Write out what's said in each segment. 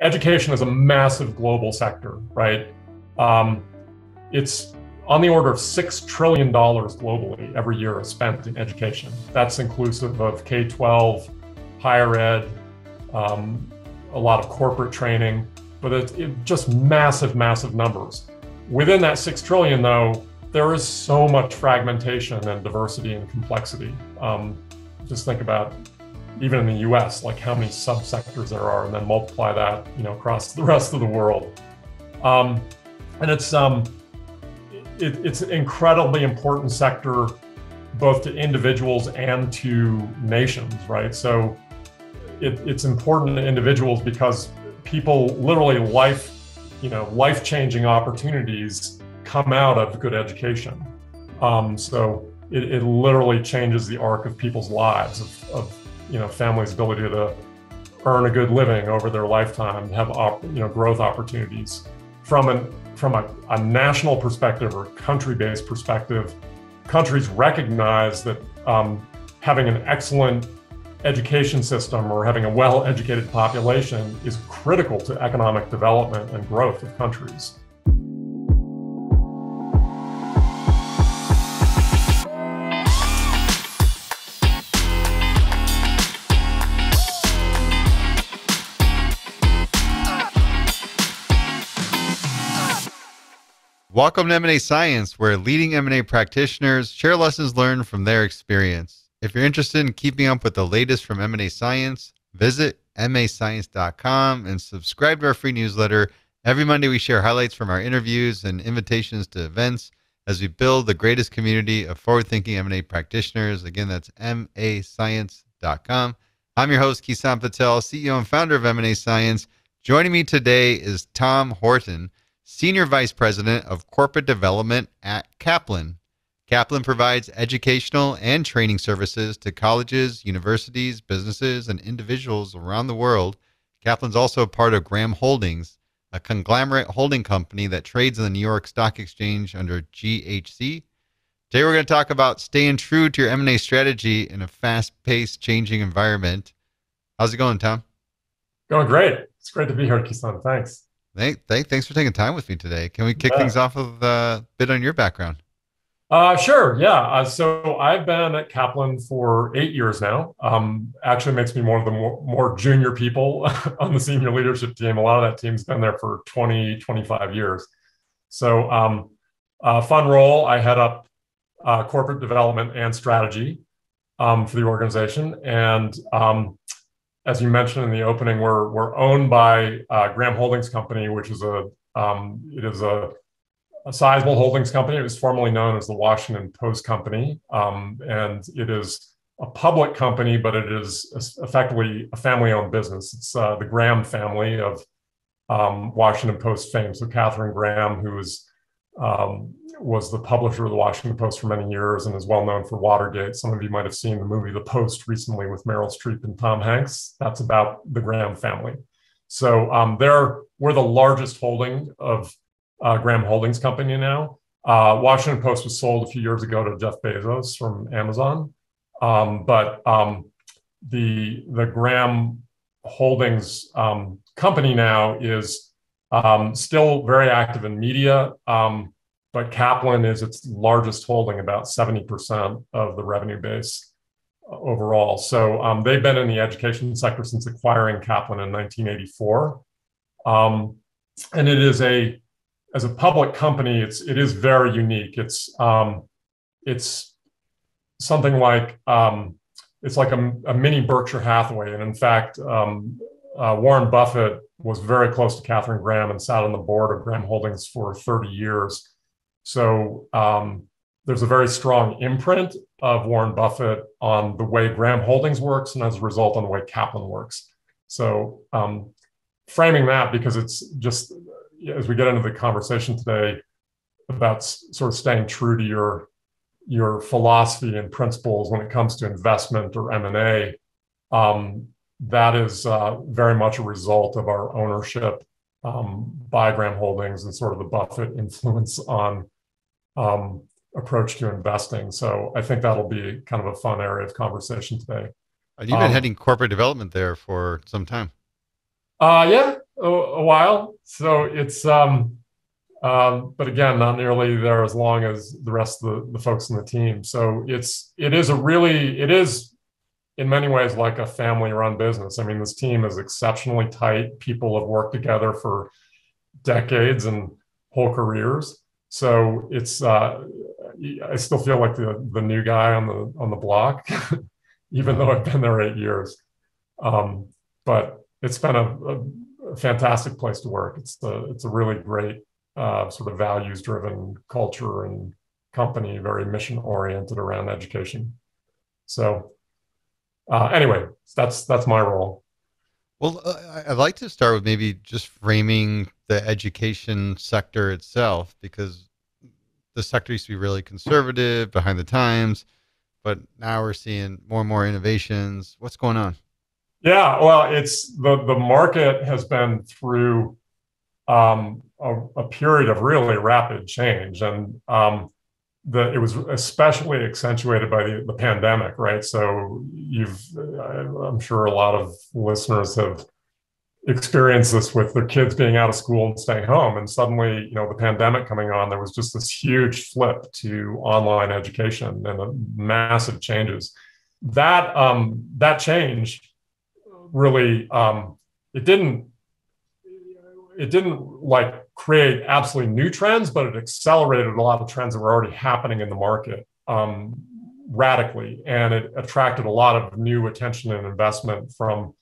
education is a massive global sector, right? Um, it's on the order of $6 trillion globally every year is spent in education. That's inclusive of K 12, higher ed, um, a lot of corporate training, but it's it, just massive, massive numbers. Within that 6 trillion, though, there is so much fragmentation and diversity and complexity. Um, just think about even in the US, like how many subsectors there are, and then multiply that, you know, across the rest of the world. Um, and it's um, it, it's an incredibly important sector, both to individuals and to nations, right? So it, it's important to individuals because people literally life, you know, life-changing opportunities come out of good education. Um, so it, it, literally changes the arc of people's lives, of, of you know families' ability to earn a good living over their lifetime, have op, you know growth opportunities from an from a, a national perspective or country-based perspective. Countries recognize that um, having an excellent education system or having a well-educated population is critical to economic development and growth of countries. Welcome to M&A Science, where leading M&A practitioners share lessons learned from their experience. If you're interested in keeping up with the latest from M&A Science, visit mascience.com and subscribe to our free newsletter. Every Monday, we share highlights from our interviews and invitations to events as we build the greatest community of forward-thinking M&A practitioners. Again, that's mascience.com. I'm your host, Kison Patel, CEO and founder of M&A Science. Joining me today is Tom Horton. Senior Vice President of Corporate Development at Kaplan. Kaplan provides educational and training services to colleges, universities, businesses, and individuals around the world. Kaplan's also part of Graham Holdings, a conglomerate holding company that trades in the New York Stock Exchange under GHC. Today we're going to talk about staying true to your M&A strategy in a fast-paced, changing environment. How's it going, Tom? Going great. It's great to be here, Kison. Thanks. Thank, thanks for taking time with me today. Can we kick yeah. things off with a bit on your background? Uh, sure. Yeah. Uh, so I've been at Kaplan for eight years now. Um, actually makes me one of the more, more junior people on the senior leadership team. A lot of that team's been there for 20, 25 years. So um, uh, fun role. I head up uh, corporate development and strategy um, for the organization. And um, as you mentioned in the opening, we're we're owned by uh, Graham Holdings Company, which is a um, it is a, a, sizable holdings company. It was formerly known as the Washington Post Company, um, and it is a public company, but it is effectively a family-owned business. It's uh, the Graham family of um, Washington Post fame. So Katharine Graham, who is um, was the publisher of the Washington Post for many years and is well known for Watergate. Some of you might have seen the movie The Post recently with Meryl Streep and Tom Hanks. That's about the Graham family. So um, we're the largest holding of uh, Graham Holdings Company now. Uh, Washington Post was sold a few years ago to Jeff Bezos from Amazon, um, but um, the the Graham Holdings um, company now is um, still very active in media. Um, but Kaplan is its largest holding, about 70% of the revenue base uh, overall. So um, they've been in the education sector since acquiring Kaplan in 1984. Um, and it is a, as a public company, it's, it is very unique. It's, um, it's something like, um, it's like a, a, mini Berkshire Hathaway. And in fact, um, uh, Warren Buffett was very close to Katharine Graham and sat on the board of Graham Holdings for 30 years. So um, there's a very strong imprint of Warren Buffett on the way Graham Holdings works, and as a result, on the way Kaplan works. So um, framing that because it's just as we get into the conversation today about sort of staying true to your your philosophy and principles when it comes to investment or M&A, um, that is uh, very much a result of our ownership um, by Graham Holdings and sort of the Buffett influence on um, approach to investing. So I think that'll be kind of a fun area of conversation today. Uh, you've been um, heading corporate development there for some time. Uh, yeah, a, a while. So it's, um, um, but again, not nearly there as long as the rest of the, the folks in the team. So it's, it is a really, it is in many ways like a family run business. I mean, this team is exceptionally tight. People have worked together for decades and whole careers. So it's, uh, I still feel like the, the new guy on the, on the block, even though I've been there eight years. Um, but it's been a, a, fantastic place to work. It's the, it's a really great uh, sort of values driven culture and company, very mission oriented around education. So uh, anyway, that's that's my role. Well, uh, I'd like to start with maybe just framing the education sector itself, because the sector used to be really conservative, behind the times, but now we're seeing more and more innovations. What's going on? Yeah, well, it's the the market has been through um, a, a, period of really rapid change, and um, it was especially accentuated by the, the pandemic, right? So you've, I'm sure a lot of listeners have experienced this with their kids being out of school and staying home. And suddenly, you know, the pandemic coming on, there was just this huge flip to online education and massive changes. That um, that change really um, it didn't it didn't like create absolutely new trends, but it accelerated a lot of trends that were already happening in the market um, radically. And it attracted a lot of new attention and investment from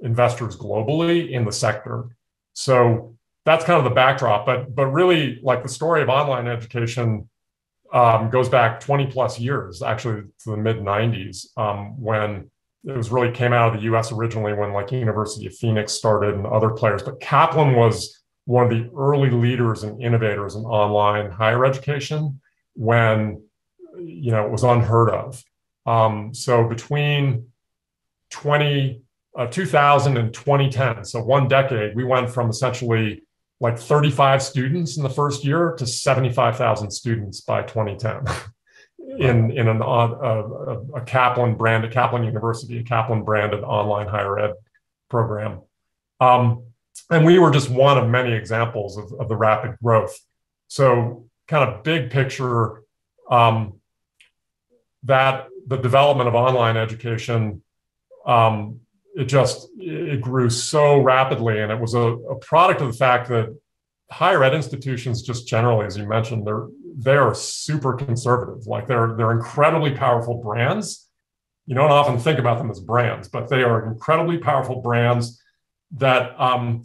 investors globally in the sector. So that's kind of the backdrop. But, but really, like the story of online education um, goes back 20 plus years, actually to the mid 90s, um, when it was really came out of the US originally when like University of Phoenix started and other players. But Kaplan was one of the early leaders and innovators in online higher education when you know it was unheard of. Um, so between 20, uh, 2000 and 2010, so one decade, we went from essentially like 35 students in the first year to 75,000 students by 2010 in, in an, uh, a, a Kaplan branded, Kaplan University, a Kaplan branded online higher ed program. Um, and we were just one of many examples of, of the rapid growth. So, kind of big picture, um, that the development of online education, um, it just it grew so rapidly, and it was a, a product of the fact that higher ed institutions, just generally, as you mentioned, they're they are super conservative. Like they're they're incredibly powerful brands. You don't often think about them as brands, but they are incredibly powerful brands that um,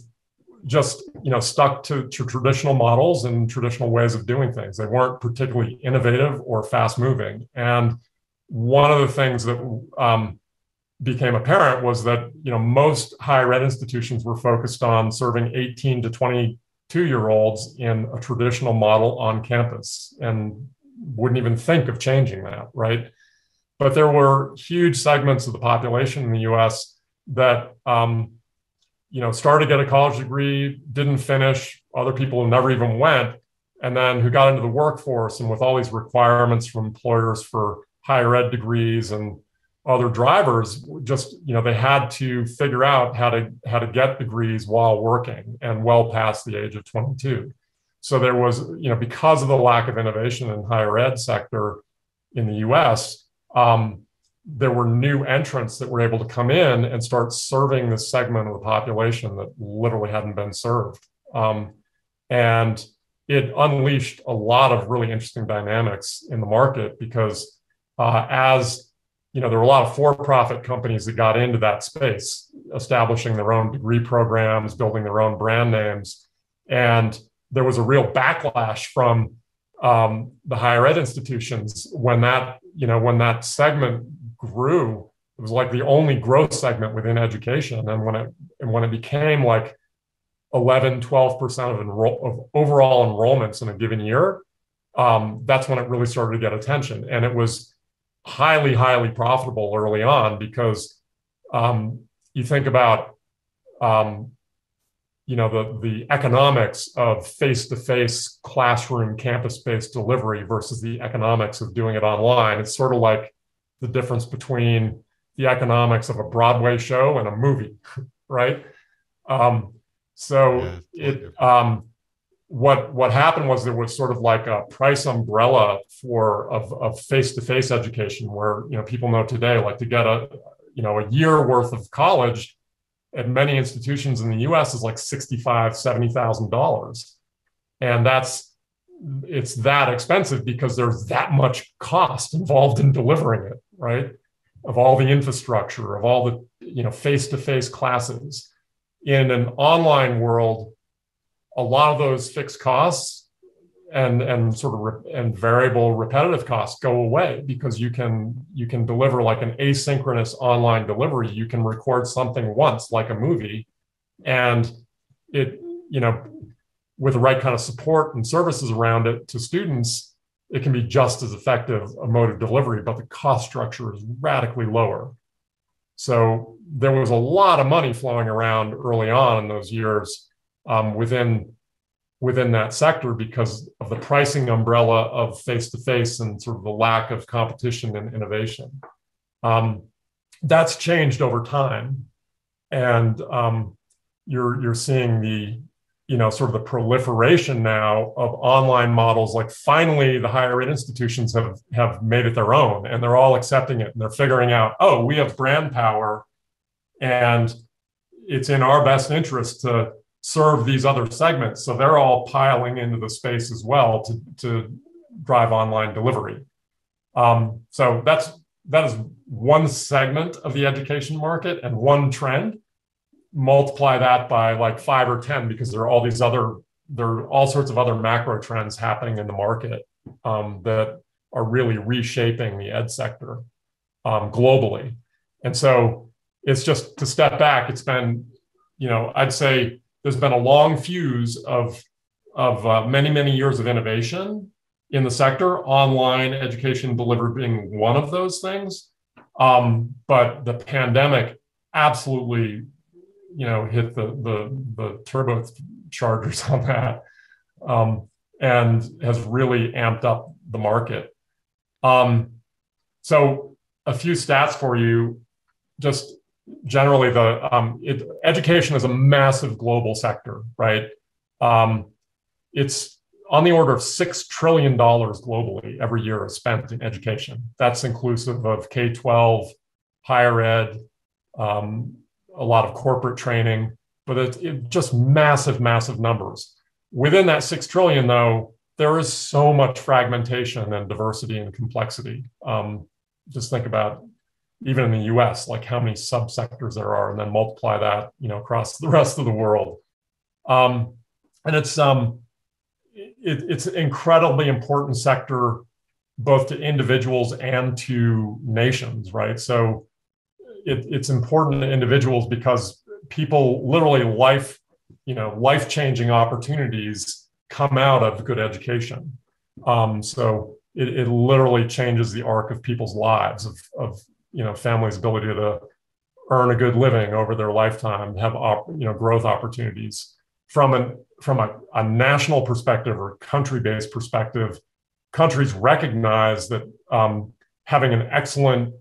just you know stuck to, to traditional models and traditional ways of doing things. They weren't particularly innovative or fast moving. And one of the things that um, became apparent was that you know most higher ed institutions were focused on serving 18 to 22 year olds in a traditional model on campus and wouldn't even think of changing that, right? But there were huge segments of the population in the U.S. that um, you know, started to get a college degree, didn't finish, other people who never even went, and then who got into the workforce and with all these requirements from employers for higher ed degrees and other drivers just you know they had to figure out how to how to get degrees while working and well past the age of 22 so there was you know because of the lack of innovation in higher ed sector in the us um, there were new entrants that were able to come in and start serving this segment of the population that literally hadn't been served. Um, and it unleashed a lot of really interesting dynamics in the market because uh, as you know, there were a lot of for-profit companies that got into that space, establishing their own degree programs, building their own brand names, and there was a real backlash from um, the higher ed institutions when that you know when that segment grew. It was like the only growth segment within education. And when it and when it became like 11, 12% of, enroll, of overall enrollments in a given year, um, that's when it really started to get attention. And it was highly, highly profitable early on because um, you think about um, you know the the economics of face-to-face classroom campus-based delivery versus the economics of doing it online it's sort of like the difference between the economics of a Broadway show and a movie, right? Um, So yeah, it um, what what happened was there was sort of like a price umbrella for of of face to face education, where you know people know today, like to get a you know a year worth of college at many institutions in the U.S. is like sixty five seventy thousand dollars, and that's it's that expensive because there's that much cost involved in delivering it, right? Of all the infrastructure, of all the you know face-to-face classes. In an online world, a lot of those fixed costs and and sort of re- and variable repetitive costs go away because you can you can deliver like an asynchronous online delivery. You can record something once, like a movie, and it you know with the right kind of support and services around it to students, it can be just as effective a mode of delivery, but the cost structure is radically lower. So there was a lot of money flowing around early on in those years um, within within that sector because of the pricing umbrella of face to face and sort of the lack of competition and innovation. Um, that's changed over time, and um, you're you're seeing the you know sort of the proliferation now of online models like finally the higher ed institutions have have made it their own and they're all accepting it and they're figuring out oh we have brand power and it's in our best interest to serve these other segments. So they're all piling into the space as well to to drive online delivery. Um, so that's that is one segment of the education market and one trend. Multiply that by like five or 10 because there are all these other, there are all sorts of other macro trends happening in the market um, that are really reshaping the ed sector um, globally. And so it's just to step back, it's been, you know, I'd say there's been a long fuse of, of uh, many, many years of innovation in the sector, online education delivered being one of those things. Um, but the pandemic absolutely you know hit the the the turbochargers on that um, and has really amped up the market. Um, so a few stats for you, just generally the um, it, education is a massive global sector, right? Um, it's on the order of six trillion dollars globally every year is spent in education. That's inclusive of K twelve, higher ed, um, a lot of corporate training, but it's it, just massive, massive numbers. Within that six trillion, though, there is so much fragmentation and diversity and complexity. Um, just think about even in the U.S., like how many subsectors there are, and then multiply that, you know, across the rest of the world. Um, and it's um, it, it's an incredibly important sector, both to individuals and to nations, right? So it, it's important to individuals because people literally life, you know, life changing opportunities come out of good education. Um, so it, it literally changes the arc of people's lives of, of you know families' ability to earn a good living over their lifetime, have op, you know growth opportunities from an from a, a national perspective or country based perspective. Countries recognize that um, having an excellent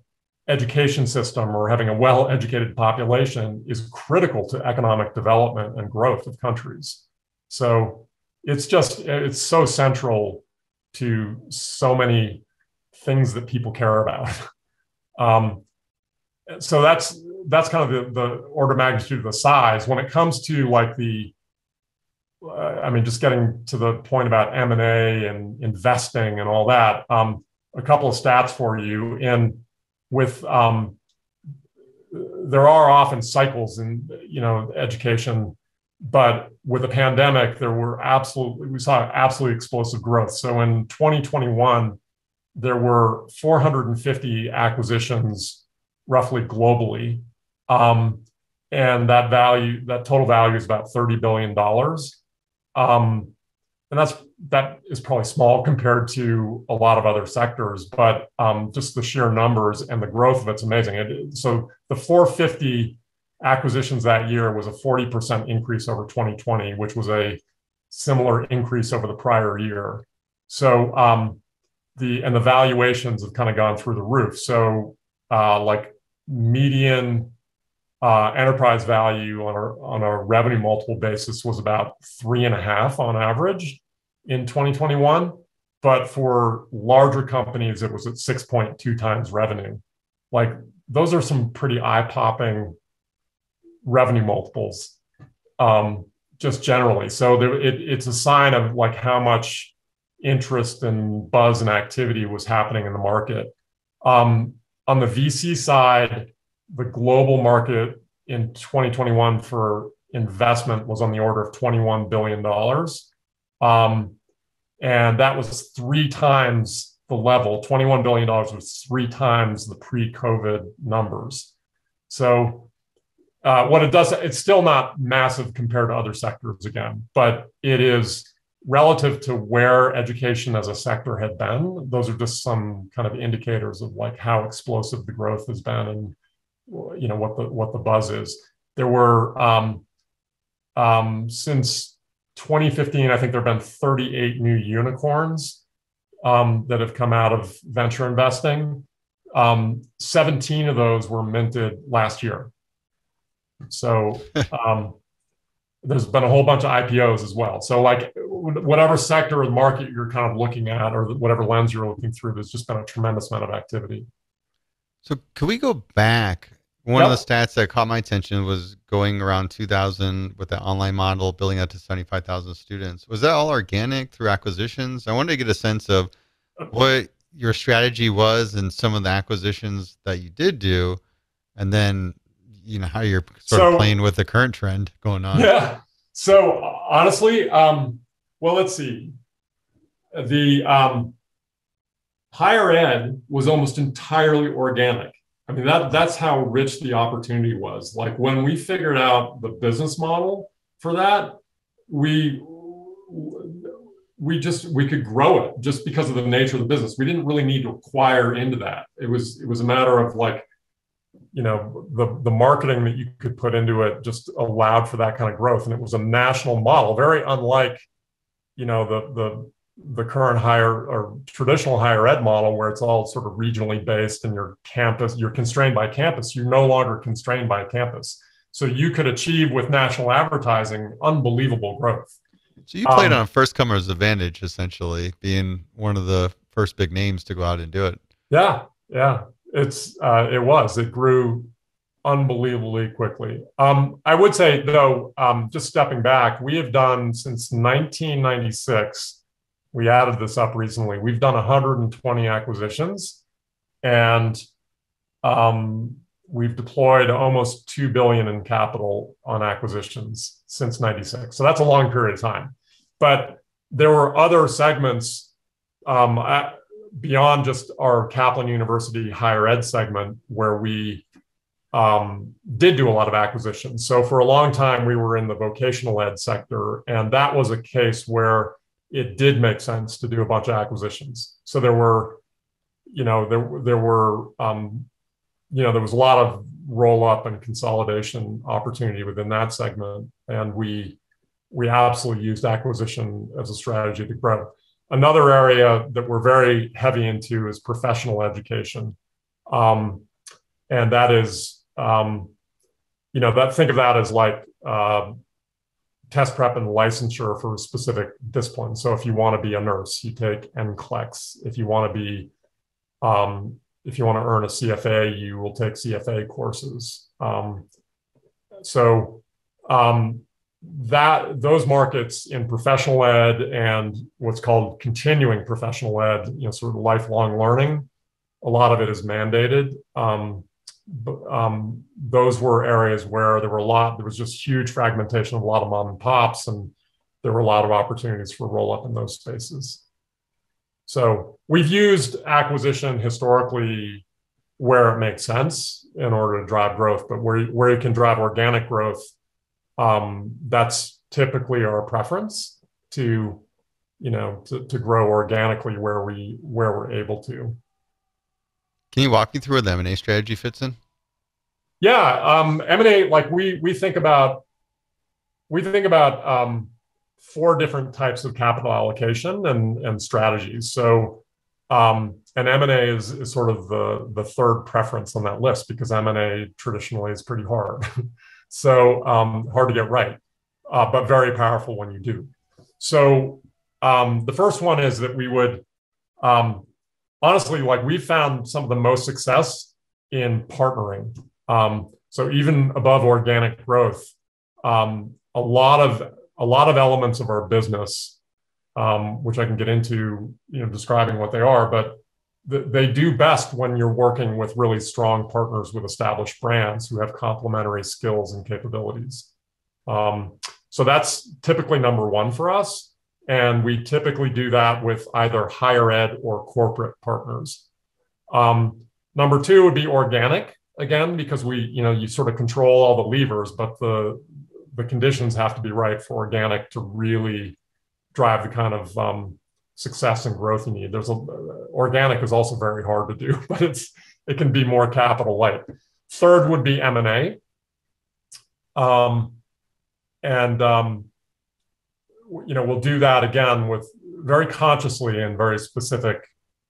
education system or having a well educated population is critical to economic development and growth of countries. So it's just, it's so central to so many things that people care about. um, so that's that's kind of the, the order of magnitude of the size. When it comes to like the, uh, I mean, just getting to the point about M and A and investing and all that. Um, a couple of stats for you in with um, there are often cycles in you know education but with the pandemic there were absolutely we saw absolutely explosive growth so in 2021 there were 450 acquisitions roughly globally um, and that value that total value is about 30 billion dollars um, and that's that is probably small compared to a lot of other sectors, but um, just the sheer numbers and the growth of it's amazing. It, so the 450 acquisitions that year was a 40% increase over 2020, which was a similar increase over the prior year. So um, the and the valuations have kind of gone through the roof. So uh, like median uh, enterprise value on a, on a revenue multiple basis was about three and a half on average in 2021. But for larger companies, it was at 6.2 times revenue. Like those are some pretty eye popping revenue multiples, um, just generally. So there, it, it's a sign of like how much interest and buzz and activity was happening in the market. Um, on the VC side, the global market in 2021 for investment was on the order of $21 billion. Um, and that was three times the level. $21 billion was three times the pre COVID numbers. So, uh, what it does, it's still not massive compared to other sectors again, but it is relative to where education as a sector had been. Those are just some kind of indicators of like how explosive the growth has been and you know what the what the buzz is. There were um, um, since 2015, I think there have been 38 new unicorns um, that have come out of venture investing. Um, 17 of those were minted last year. So um, there's been a whole bunch of IPOs as well. So like whatever sector or market you're kind of looking at or whatever lens you're looking through, there's just been a tremendous amount of activity. So can we go back one yep. of the stats that caught my attention was going around 2000 with the online model, building out to 75,000 students. Was that all organic through acquisitions? I wanted to get a sense of what your strategy was and some of the acquisitions that you did do, and then you know how you're sort so, of playing with the current trend going on. Yeah. So honestly, um, well, let's see. The um, higher ed was almost entirely organic. I mean, that that's how rich the opportunity was. Like when we figured out the business model for that, we we just we could grow it just because of the nature of the business. We didn't really need to acquire into that. It was it was a matter of like, you know, the the marketing that you could put into it just allowed for that kind of growth, and it was a national model, very unlike, you know, the the the current higher or traditional higher ed model where it's all sort of regionally based and your campus you're constrained by campus you're no longer constrained by campus. So you could achieve with national advertising unbelievable growth. So you played um, on first comer's advantage essentially being one of the first big names to go out and do it. Yeah yeah. It's uh, it was. It grew unbelievably quickly um, i would say though um, just stepping back we have done since 1996 we added this up recently. We've done 120 acquisitions, and um, we've deployed almost two billion in capital on acquisitions since '96. So that's a long period of time. But there were other segments um, beyond just our Kaplan University higher ed segment where we um, did do a lot of acquisitions. So for a long time, we were in the vocational ed sector, and that was a case where it did make sense to do a bunch of acquisitions. So there were, you know, there there were, um, you know, there was a lot of roll up and consolidation opportunity within that segment, and we we absolutely used acquisition as a strategy to grow. Another area that we're very heavy into is professional education, um, and that is, um, you know, that think of that as like uh, test prep and licensure for a specific disciplines. So if you want to be a nurse, you take NCLEX. If you want to be, um, if you want to earn a CFA, you will take CFA courses. Um, so um, that those markets in professional ed and what's called continuing professional ed, you know, sort of lifelong learning, a lot of it is mandated. Um, um, those were areas where there were a lot, there was just huge fragmentation of a lot of mom and pops, and there were a lot of opportunities for roll up in those spaces. So we've used acquisition historically where it makes sense in order to drive growth, but where, where you can drive organic growth, um, that's typically our preference to, you know, to, to grow organically where we where we're able to. Can you walk me through where the M&A strategy fits in? Yeah, um, M&A, like we we think about we think about um, four different types of capital allocation and and strategies. So um, and M&A is, is sort of the, the third preference on that list because M&A traditionally is pretty hard. so um, hard to get right, uh, but very powerful when you do. So um, the first one is that we would, um, honestly, like we found some of the most success in partnering. Um, so even above organic growth, um, a lot of a lot of elements of our business, um, which I can get into, you know, describing what they are, but they do best when you're working with really strong partners with established brands who have complementary skills and capabilities. Um, so that's typically number one for us. And we typically do that with either higher ed or corporate partners. Um, number two would be organic again, because we, you know, you sort of control all the levers, but the the conditions have to be right for organic to really drive the kind of um, success and growth you need. There's a organic is also very hard to do, but it's it can be more capital light. Third would be M and A, um, and um, you know we'll do that again with very consciously in very specific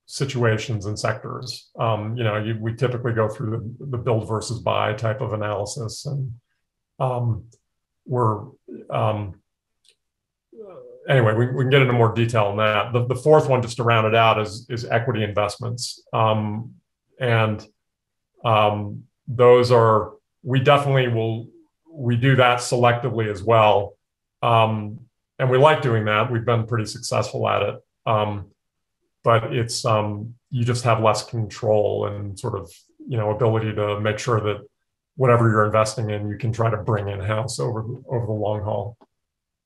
situations and sectors. Um, you know, you, we typically go through the, the, build versus buy type of analysis, and um, we're um, anyway, we, we, can get into more detail on that. The, the fourth one, just to round it out, is is equity investments, um, and um, those are we definitely will we do that selectively as well, um, and we like doing that. We've been pretty successful at it, um, but it's um, you just have less control and sort of you know ability to make sure that whatever you're investing in, you can try to bring in house over over the long haul.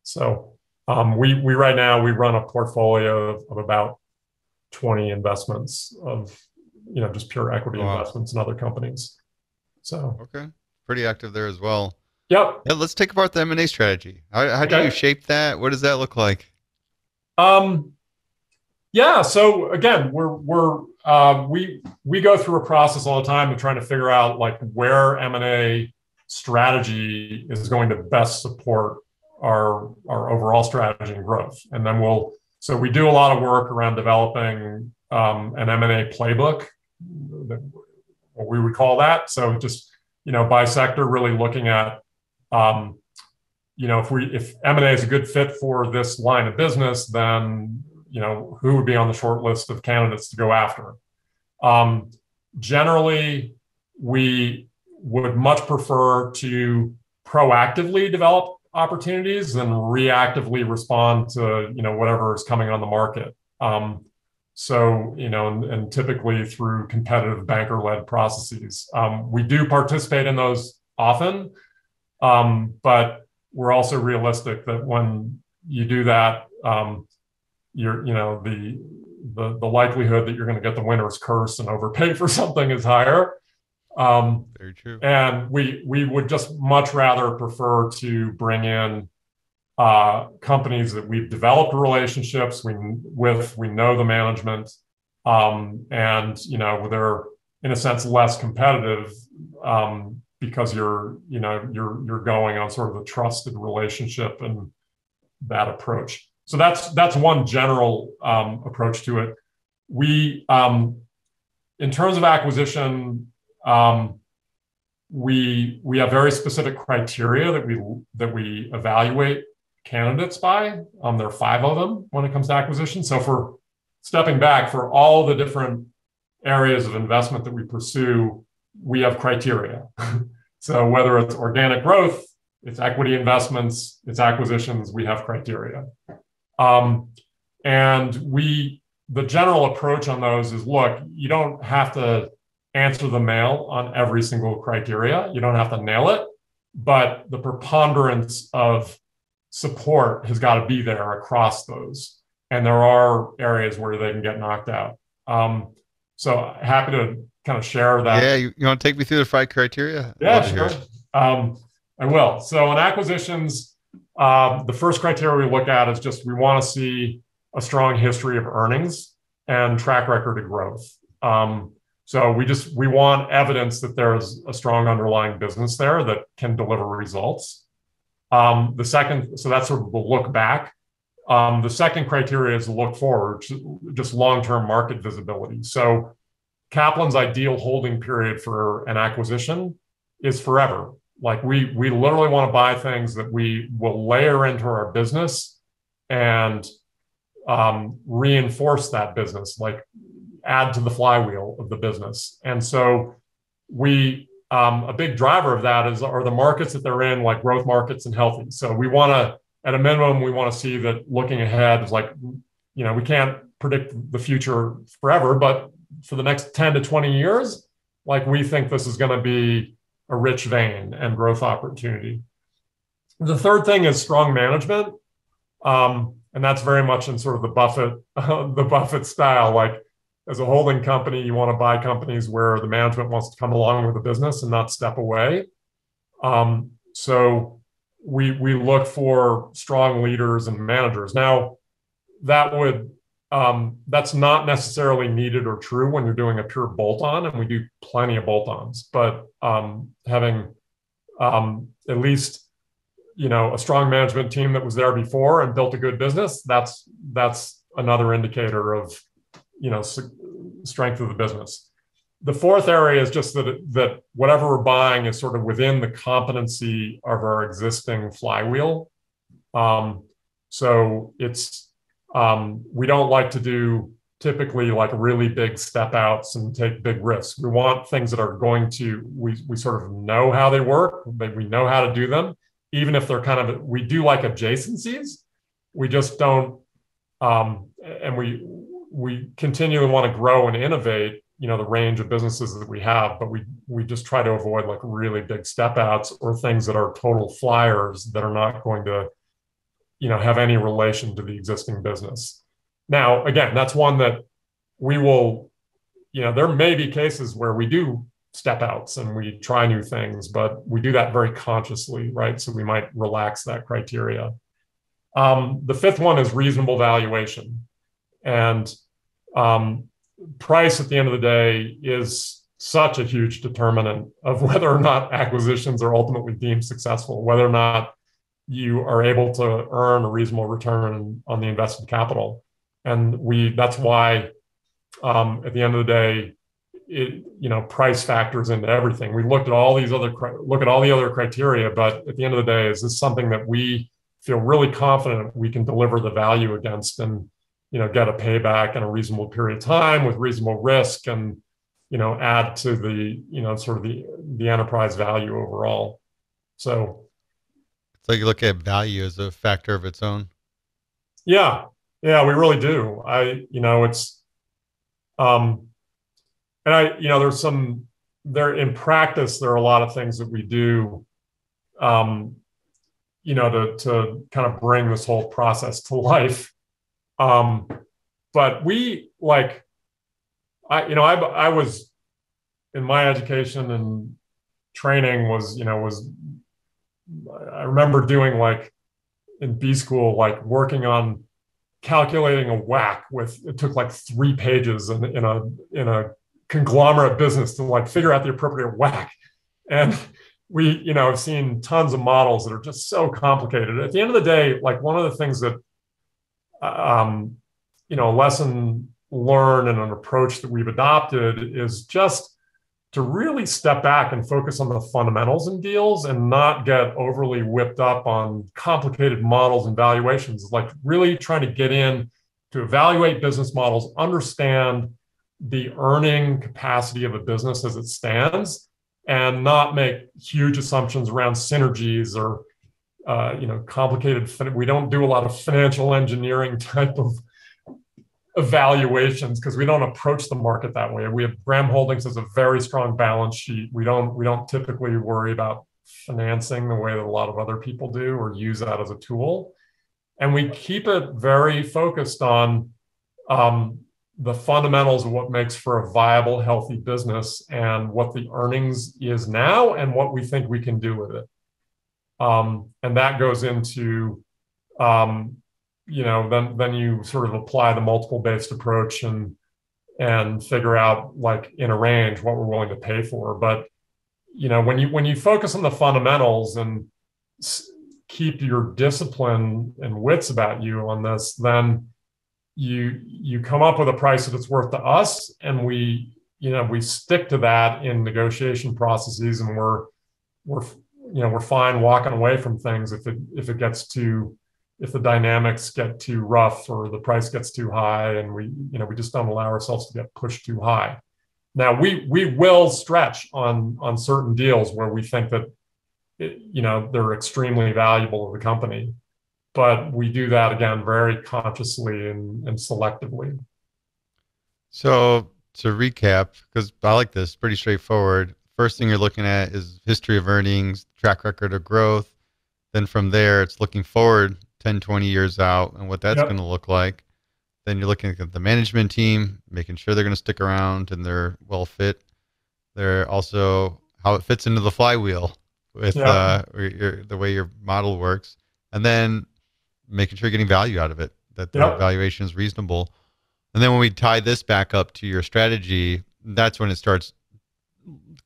So um, we we right now we run a portfolio of, of, about 20 investments of you know just pure equity wow. investments in other companies. So okay, pretty active there as well. Yep. Yeah, let's take apart the M and A strategy. How, how okay. do you shape that? What does that look like? Um, yeah. So again, we're we're uh, we we go through a process all the time of trying to figure out like where M and A strategy is going to best support our our overall strategy and growth. And then we'll so we do a lot of work around developing um, an M&A playbook, what we would call that. So just you know by sector, really looking at um, you know if we if M&A is a good fit for this line of business, then you know who would be on the short list of candidates to go after. Um, generally, we would much prefer to proactively develop opportunities and reactively respond to you know whatever is coming on the market. Um, so you know, and, and, typically through competitive banker-led processes, um, we do participate in those often, um, but we're also realistic that when you do that, um, you're you know the the, the likelihood that you're going to get the winner's curse and overpay for something is higher. Um, Very true. And we we would just much rather prefer to bring in uh, companies that we've developed relationships we, with. We know the management, um, and you know they're in a sense less competitive um, because you're you know you're you're going on sort of a trusted relationship and that approach. So that's that's one general um, approach to it. We um, in terms of acquisition um, we we have very specific criteria that we that we evaluate candidates by. Um, there are five of them when it comes to acquisition. So for stepping back, for all the different areas of investment that we pursue, we have criteria. so whether it's organic growth, it's equity investments, it's acquisitions, we have criteria. Um, and we the general approach on those is look, you don't have to answer the mail on every single criteria. You don't have to nail it, but the preponderance of support has got to be there across those. And there are areas where they can get knocked out. Um, so happy to kind of share that. Yeah, you, you want to take me through the five criteria? Yeah, sure. Um, I will. So in acquisitions, uh, the first criteria we look at is just we want to see a strong history of earnings and track record of growth. Um, so we just we want evidence that there's a strong underlying business there that can deliver results. Um, the second, so that's sort of the look back. Um, the second criteria is look forward, just long term market visibility. So, Kaplan's ideal holding period for an acquisition is forever. Like we we literally want to buy things that we will layer into our business and um, reinforce that business, like add to the flywheel of the business. And so we um, a big driver of that is are the markets that they're in, like growth markets and healthy. So we want to, at a minimum, we want to see that looking ahead is like, you know, we can't predict the future forever, but for the next 10 to 20 years, like we think this is going to be a rich vein and growth opportunity. The third thing is strong management. Um, and that's very much in sort of the Buffett, uh, the Buffett style. Like as a holding company, you want to buy companies where the management wants to come along with the business and not step away. Um, so we we look for strong leaders and managers. Now, that would um, that's not necessarily needed or true when you're doing a pure bolt-on, and we do plenty of bolt-ons. But um, having um, at least you know a strong management team that was there before and built a good business, that's that's another indicator of you know strength of the business. The fourth area is just that that whatever we're buying is sort of within the competency of our existing flywheel. Um, so it's um, we don't like to do typically like really big step outs and take big risks. We want things that are going to we we sort of know how they work, that we know how to do them, even if they're kind of we do like adjacencies. We just don't um, and we we continually want to grow and innovate you know the range of businesses that we have but we we just try to avoid like really big step outs or things that are total flyers that are not going to you know have any relation to the existing business. Now again that's one that we will you know there may be cases where we do step outs and we try new things but we do that very consciously right? So we might relax that criteria. Um, the fifth one is reasonable valuation. And um, price at the end of the day is such a huge determinant of whether or not acquisitions are ultimately deemed successful, whether or not you are able to earn a reasonable return on the invested capital. And we that's why um, at the end of the day, it, you know, price factors into everything. We looked at all these other look at all the other criteria, but at the end of the day, is this something that we feel really confident we can deliver the value against? And you know get a payback in a reasonable period of time with reasonable risk and you know add to the you know sort of the the enterprise value overall so so you look at value as a factor of its own? Yeah. Yeah we really do. I you know it's um and i you know there's some there in practice there are a lot of things that we do um you know to to kind of bring this whole process to life. Um, but we like, I you know I I was in my education and training was you know was I remember doing like in B school like working on calculating a WACC with it took like three pages in, in a in a conglomerate business to like figure out the appropriate WACC. and we you know have seen tons of models that are just so complicated at the end of the day like one of the things that um, you know, a lesson learned and an approach that we've adopted is just to really step back and focus on the fundamentals in deals and not get overly whipped up on complicated models and valuations. Like really trying to get in to evaluate business models, understand the earning capacity of a business as it stands, and not make huge assumptions around synergies or uh, you know, complicated. We don't do a lot of financial engineering type of evaluations because we don't approach the market that way. We have Graham Holdings has a very strong balance sheet. We don't we don't typically worry about financing the way that a lot of other people do or use that as a tool. And we keep it very focused on um, the fundamentals of what makes for a viable, healthy business and what the earnings is now and what we think we can do with it. Um, and that goes into, um, you know, then then you sort of apply the multiple based approach and and figure out like in a range what we're willing to pay for. But you know, when you when you focus on the fundamentals and keep your discipline and wits about you on this, then you you come up with a price that it's worth to us, and we you know we stick to that in negotiation processes, and we're we're you know we're fine walking away from things if it if it gets too if the dynamics get too rough or the price gets too high and we you know we just don't allow ourselves to get pushed too high now we we will stretch on on certain deals where we think that it, you know they're extremely valuable to the company, but we do that again very consciously and, and selectively. So to recap, because I like this, pretty straightforward. First thing you're looking at is history of earnings, track record of growth. Then from there, it's looking forward 10, 20 years out and what that's yep. going to look like. Then you're looking at the management team, making sure they're going to stick around and they're well fit. They're also how it fits into the flywheel with yeah. uh, your, the way your model works, and then making sure you're getting value out of it, that the yep. valuation is reasonable. And then when we tie this back up to your strategy, that's when it starts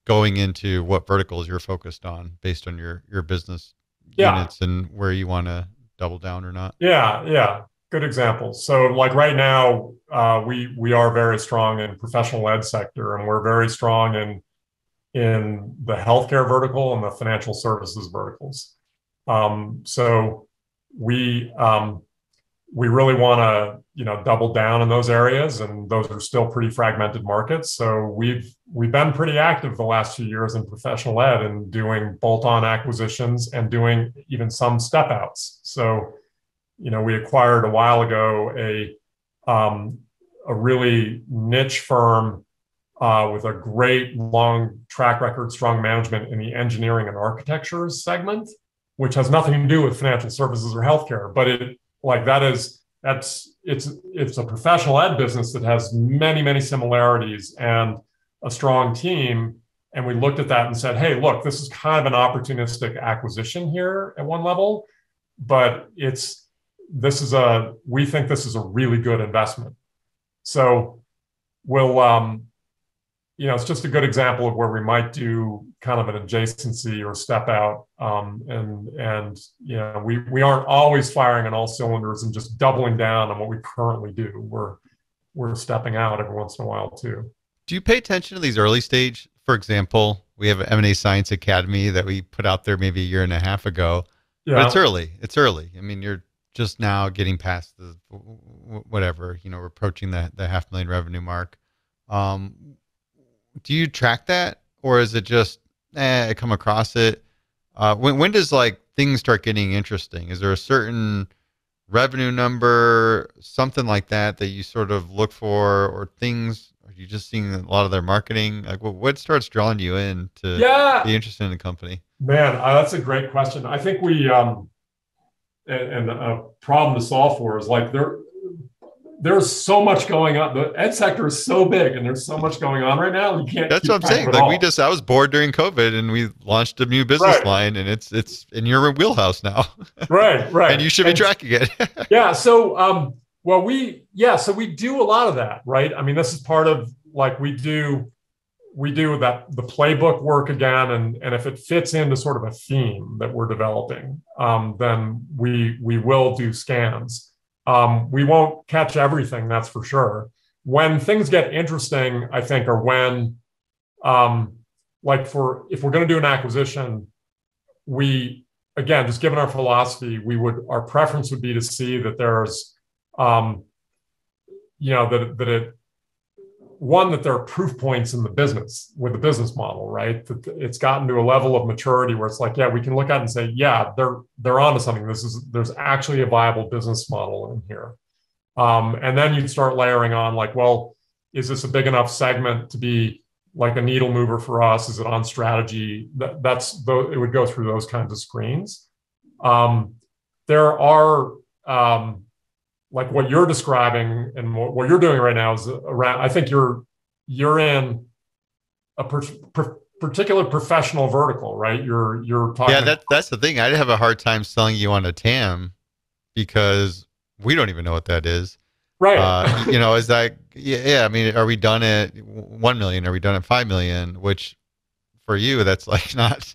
going into what verticals you're focused on based on your your business yeah. units and where you want to double down or not. Yeah, yeah good examples. So, like right now, uh, we we are very strong in professional ed sector, and we're very strong in in the healthcare vertical and the financial services verticals. Um, so we um, we really want to you know double down in those areas, and those are still pretty fragmented markets. So we've we've been pretty active the last few years in professional ed and doing bolt-on acquisitions and doing even some step outs. So you know, we acquired a while ago a um, a really niche firm uh, with a great long track record, strong management in the engineering and architecture segment, which has nothing to do with financial services or healthcare. But it like that is that's it's it's a professional ed business that has many many similarities and a strong team. And we looked at that and said, hey, look, this is kind of an opportunistic acquisition here at one level, but it's this is a we think this is a really good investment. So we'll um, you know it's just a good example of where we might do kind of an adjacency or step out um, and and you know we we aren't always firing on all cylinders and just doubling down on what we currently do. We're we're stepping out every once in a while too. Do you pay attention to these early stage? For example we have an m&a science academy that we put out there maybe a year and a half ago. Yeah. but it's early. It's early. I mean you're just now getting past the whatever you know we're approaching the the half million revenue mark. Um, do you track that or is it just eh, I come across it uh, when when does like things start getting interesting? Is there a certain revenue number something like that that you sort of look for or things are you just seeing a lot of their marketing? Like what, what starts drawing you in to yeah. be interested in the company? Man uh, that's a great question. I think we um and, and a problem to solve for is like there there's so much going on. The ed sector is so big, and there's so much going on right now. You can't. That's what I'm saying. Like all. we just, I was bored during COVID, and we launched a new business right. line, and it's it's in your wheelhouse now. right, right. And you should be and, tracking it. yeah. So, um, well, we yeah, so we do a lot of that, right? I mean, this is part of like we do we do that the playbook work again and, and if it fits into sort of a theme that we're developing um, then we we will do scans um, we won't catch everything that's for sure. When things get interesting i think are when um, like for if we're going to do an acquisition we again just given our philosophy we would our preference would be to see that there's um, you know that, that it one that there are proof points in the business with the business model, right? That it's gotten to a level of maturity where it's like, yeah, we can look at it and say, yeah, they're they're onto something. This is there's actually a viable business model in here. Um, and then you'd start layering on like, well, is this a big enough segment to be like a needle mover for us? Is it on strategy? That, that's it would go through those kinds of screens. Um, there are um, like what you're describing and what you're doing right now is around i think you're you're in a per, per, particular professional vertical right? You're you're talking yeah that, that's the thing. I have a hard time selling you on a tam because we don't even know what that is. Right. Uh, you know is that yeah, yeah i mean are we done at 1 million? Are we done at 5 million? Which for you that's like not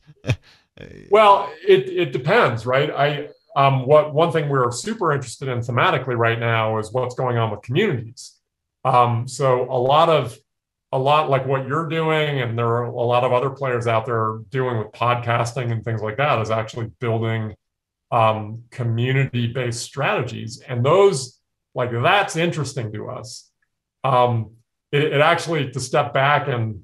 Well, it it depends, right? I um, what one thing we're super interested in thematically right now is what's going on with communities. Um, so a lot of a lot like what you're doing, and there are a lot of other players out there doing with podcasting and things like that, is actually building um, community-based strategies, and those like that's interesting to us. Um, it, it, actually to step back and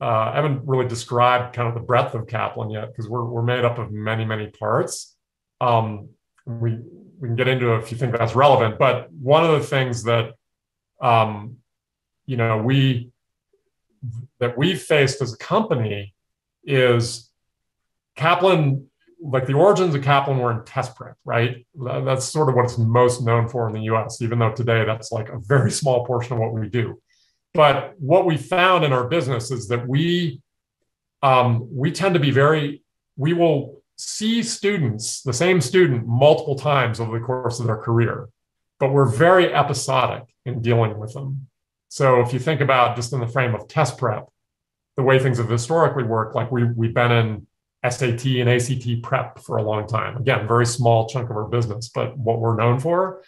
uh, I haven't really described kind of the breadth of Kaplan yet because we're we're made up of many many parts. Um, we we can get into if you think that's relevant, but one of the things that um, you know we that we've faced as a company is Kaplan like the origins of Kaplan were in test prep, right? That's sort of what it's most known for in the US, even though today that's like a very small portion of what we do. But what we found in our business is that we um, we tend to be very we will see students, the same student, multiple times over the course of their career, but we're very episodic in dealing with them. So if you think about just in the frame of test prep, the way things have historically worked, like we we've been in SAT and ACT prep for a long time. Again, very small chunk of our business, but what we're known for.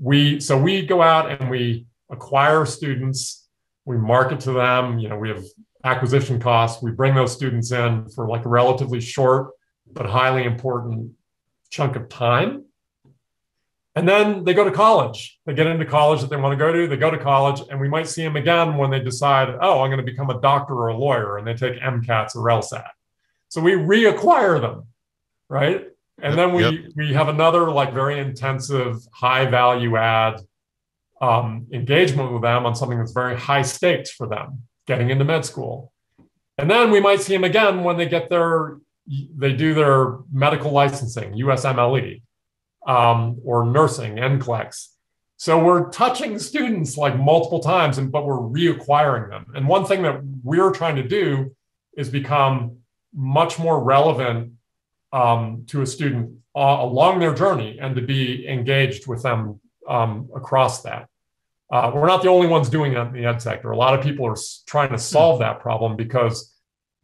We so we go out and we acquire students, we market to them. You know, we have acquisition costs. We bring those students in for like a relatively short but highly important chunk of time. And then they go to college. They get into college that they want to go to. They go to college, and we might see them again when they decide, oh, I'm going to become a doctor or a lawyer, and they take MCATs or LSAT. So we reacquire them, right? And then we yep. we have another like very intensive, high value add um, engagement with them on something that's very high stakes for them, getting into med school. And then we might see them again when they get their they do their medical licensing, USMLE, um, or nursing, NCLEX. So we're touching students like multiple times, and but we're reacquiring them. And one thing that we're trying to do is become much more relevant um, to a student uh, along their journey and to be engaged with them um, across that. Uh, we're not the only ones doing that in the ed sector. A lot of people are trying to solve that problem because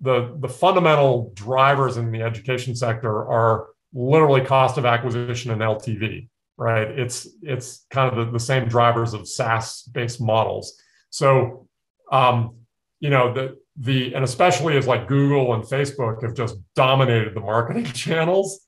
the, the fundamental drivers in the education sector are literally cost of acquisition and LTV, right? It's, it's kind of the, the same drivers of SaaS based models. So, um, you know, the, the and especially as like Google and Facebook have just dominated the marketing channels.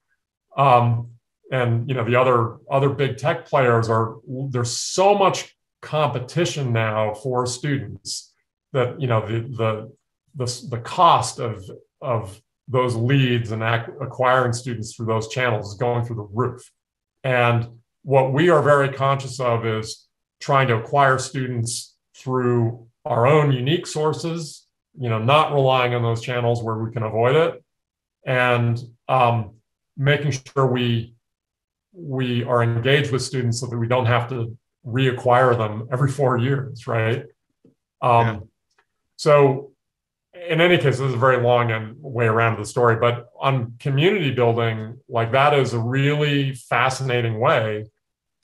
Um, and you know the other other big tech players are there's so much competition now for students that you know the the the, the cost of of those leads and ac- acquiring students through those channels is going through the roof and what we are very conscious of is trying to acquire students through our own unique sources you know, not relying on those channels where we can avoid it, and um, making sure we we are engaged with students so that we don't have to reacquire them every four years, right? Um, yeah. So, in any case, this is a very long and way around the story, but on community building, like that is a really fascinating way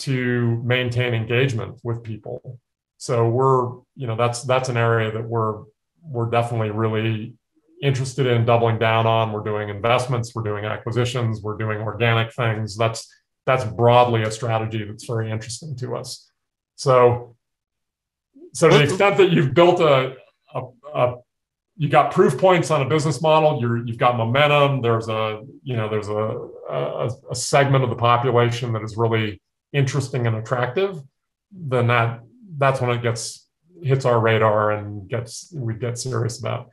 to maintain engagement with people. So we're, you know, that's that's an area that we're we're definitely really interested in doubling down on. We're doing investments, we're doing acquisitions, we're doing organic things. That's that's broadly a strategy that's very interesting to us. So, so to the extent that you've built a, a, a you got proof points on a business model, you're, you've got momentum. There's a you know there's a, a, a segment of the population that is really interesting and attractive. Then that that's when it gets hits our radar and gets we get serious about.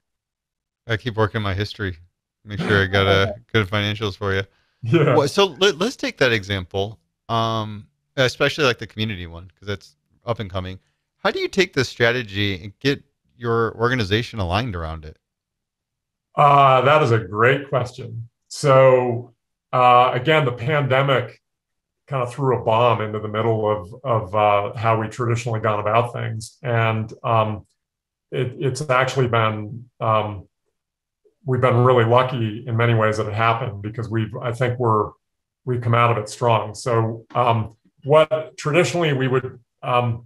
I keep working my history. Make sure I got a good financials for you. Yeah. Well, so let, us take that example, um, especially like the community one because that's up and coming. How do you take this strategy and get your organization aligned around it? Uh, that is a great question. So uh, again, the pandemic kind of threw a bomb into the middle of of uh, how we traditionally gone about things, and um, it, it's actually been um, we've been really lucky in many ways that it happened because we've I think we're we've come out of it strong. So um, what traditionally we would um,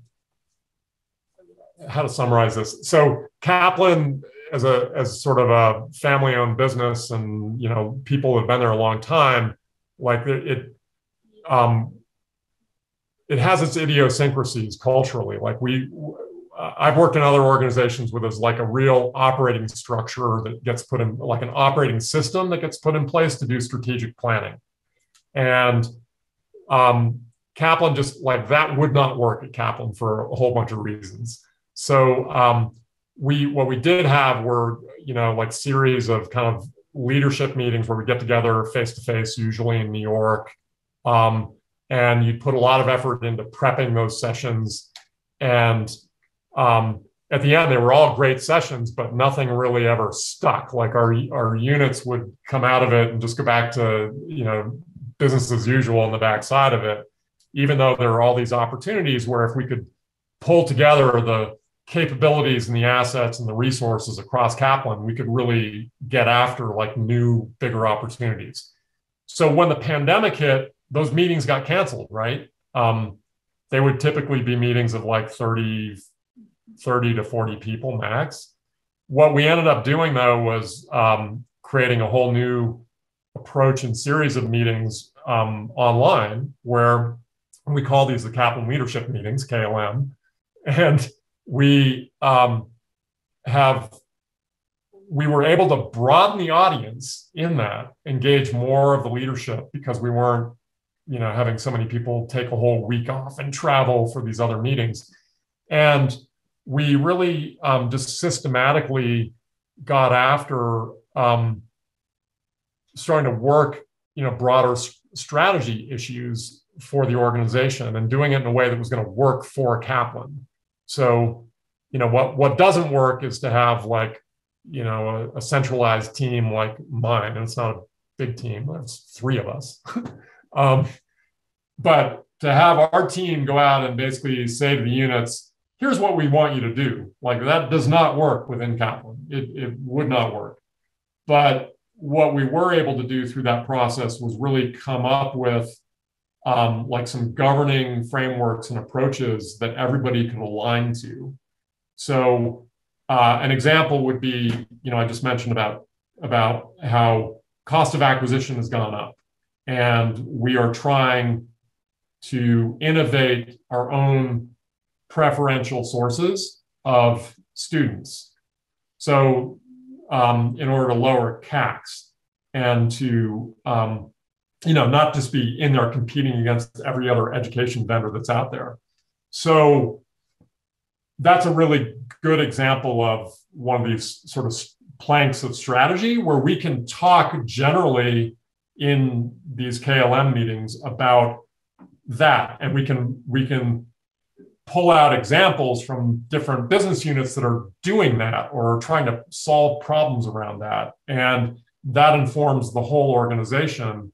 how to summarize this? So Kaplan as a as sort of a family owned business and you know people have been there a long time like it, um it has its idiosyncrasies culturally like we I've worked in other organizations where there's like a real operating structure that gets put in, like an operating system that gets put in place to do strategic planning. And um, Kaplan just like that would not work at Kaplan for a whole bunch of reasons. So um, we what we did have were you know like series of kind of leadership meetings where we get together face to face, usually in New York, um, and you put a lot of effort into prepping those sessions and um, at the end, they were all great sessions, but nothing really ever stuck. Like our our units would come out of it and just go back to you know business as usual on the backside of it. Even though there are all these opportunities where if we could pull together the capabilities and the assets and the resources across Kaplan, we could really get after like new, bigger opportunities. So when the pandemic hit, those meetings got canceled, right? Um, they would typically be meetings of like 30, 30 to 40 people max. What we ended up doing though was um, creating a whole new approach and series of meetings um, online where we call these the Kaplan Leadership Meetings, KLM. And we um, have we were able to broaden the audience in that engage more of the leadership because we weren't you know having so many people take a whole week off and travel for these other meetings and we really um, just systematically got after um, starting to work, you know, broader strategy issues for the organization and doing it in a way that was going to work for Kaplan. So, you know, what what doesn't work is to have like, you know, a, a centralized team like mine, and it's not a big team. It's three of us. um, but to have our team go out and basically say to the units, here's what we want you to do. Like that does not work within Kaplan. It, it would not work. But what we were able to do through that process was really come up with um, like some governing frameworks and approaches that everybody can align to. So uh, an example would be, you know, I just mentioned about about how cost of acquisition has gone up, and we are trying to innovate our own preferential sources of students. So, um, in order to lower CACs and to, um, you know, not just be in there competing against every other education vendor that's out there. So, that's a really good example of one of these sort of planks of strategy where we can talk generally in these KLM meetings about that and we can we can pull out examples from different business units that are doing that or trying to solve problems around that. And that informs the whole organization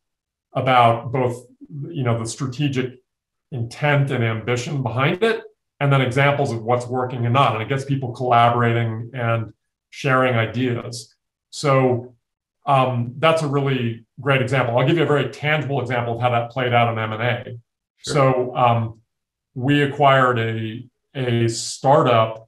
about both you know the strategic intent and ambition behind it and then examples of what's working and not. And it gets people collaborating and sharing ideas. So um, that's a really great example. I'll give you a very tangible example of how that played out in m&a sure. so um, we acquired a, a startup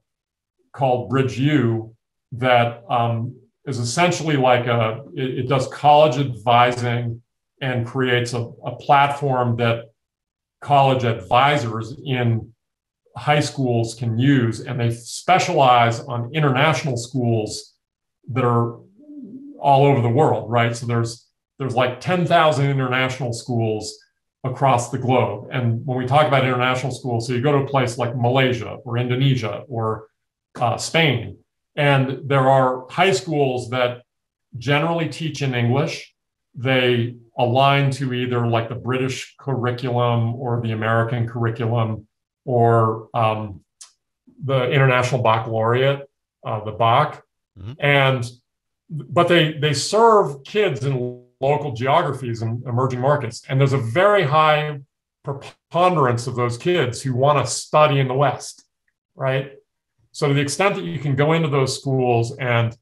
called BridgeU that um, is essentially like a, it, it, does college advising and creates a, a platform that college advisors in high schools can use. And they specialize on international schools that are all over the world, right? So there's, there's like 10,000 international schools across the globe. And when we talk about international schools, so you go to a place like Malaysia or Indonesia or uh, Spain, and there are high schools that generally teach in English. They align to either like the British curriculum or the American curriculum or um, the International Baccalaureate, uh, the BAC. Mm-hmm. And but they they serve kids in local geographies and emerging markets. And there's a very high preponderance of those kids who want to study in the West, right? So to the extent that you can go into those schools and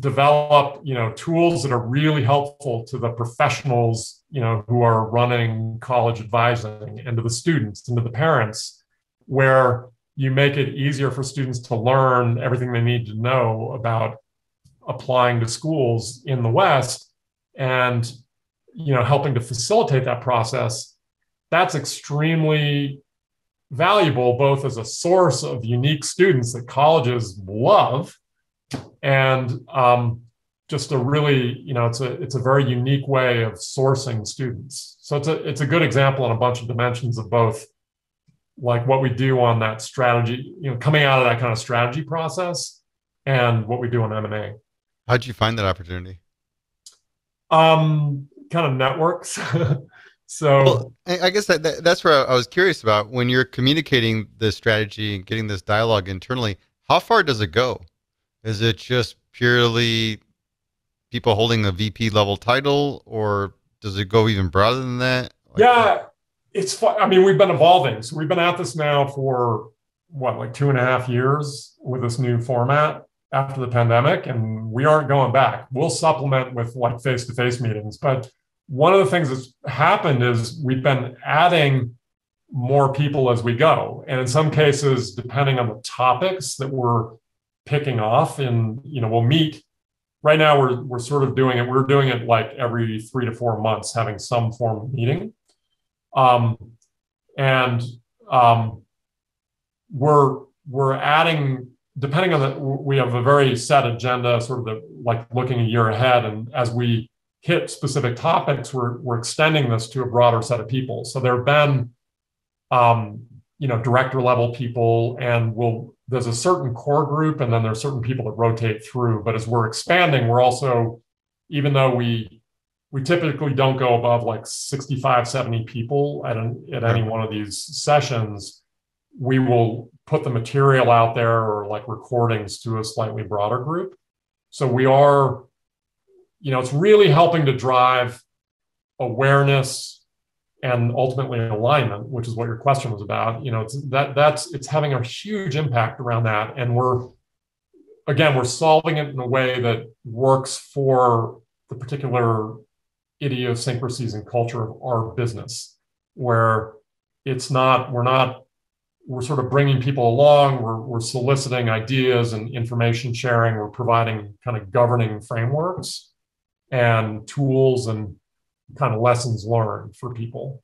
develop, you know, tools that are really helpful to the professionals, you know, who are running college advising and to the students and to the parents, where you make it easier for students to learn everything they need to know about applying to schools in the West and you know helping to facilitate that process that's extremely valuable both as a source of unique students that colleges love and um, just a really you know it's a it's a very unique way of sourcing students. So it's a it's a good example on a bunch of dimensions of both like what we do on that strategy you know coming out of that kind of strategy process and what we do on m&a how did you find that opportunity? Um kind of networks. So well, i guess that, that, that's where i was curious about. When you're communicating this strategy and getting this dialogue internally how far does it go is it just purely people holding a VP level title, or does it go even broader than that? Like yeah, it's fun. I mean, we've been evolving. So we've been at this now for what, like two and a half years with this new format after the pandemic, and we aren't going back. We'll supplement with like face to face meetings. But one of the things that's happened is we've been adding more people as we go. And in some cases, depending on the topics that we're picking off, and you know, we'll meet right now we're we're sort of doing it. We're doing it like every three to four months, having some form of meeting, um, and um, we're we're adding depending on the we have a very set agenda, sort of the, like looking a year ahead, and as we hit specific topics, we're we're extending this to a broader set of people. So there have been um, you know director level people, and we'll there's a certain core group and then there's certain people that rotate through. But as we're expanding we're also even though we we typically don't go above like 65 70 people at, an, at any one of these sessions we will put the material out there or like recordings to a slightly broader group. So we are you know it's really helping to drive awareness and ultimately alignment, which is what your question was about. You know, it's that that's it's having a huge impact around that, and we're again we're solving it in a way that works for the particular idiosyncrasies and culture of our business, where it's not we're not we're sort of bringing people along we're, we're soliciting ideas and information sharing we're providing kind of governing frameworks and tools and kind of lessons learned for people.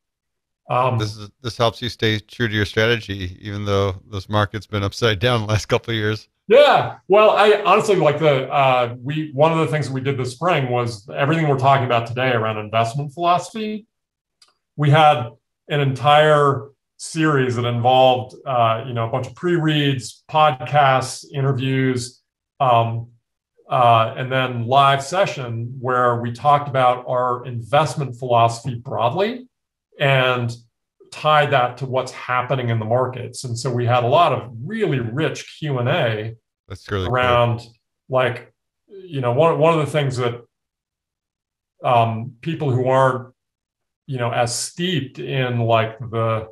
Um, this is, this helps you stay true to your strategy, even though this market's been upside down the last couple of years. Yeah, well, I honestly like the uh, we one of the things we did this spring was everything we're talking about today around investment philosophy. We had an entire series that involved uh, you know a bunch of pre-reads, podcasts, interviews, um, uh, and then live session where we talked about our investment philosophy broadly and tied that to what's happening in the markets. And so we had a lot of really rich Q and A really around cool. like, you know, one, one of the things that um, people who aren't, you know, as steeped in like the,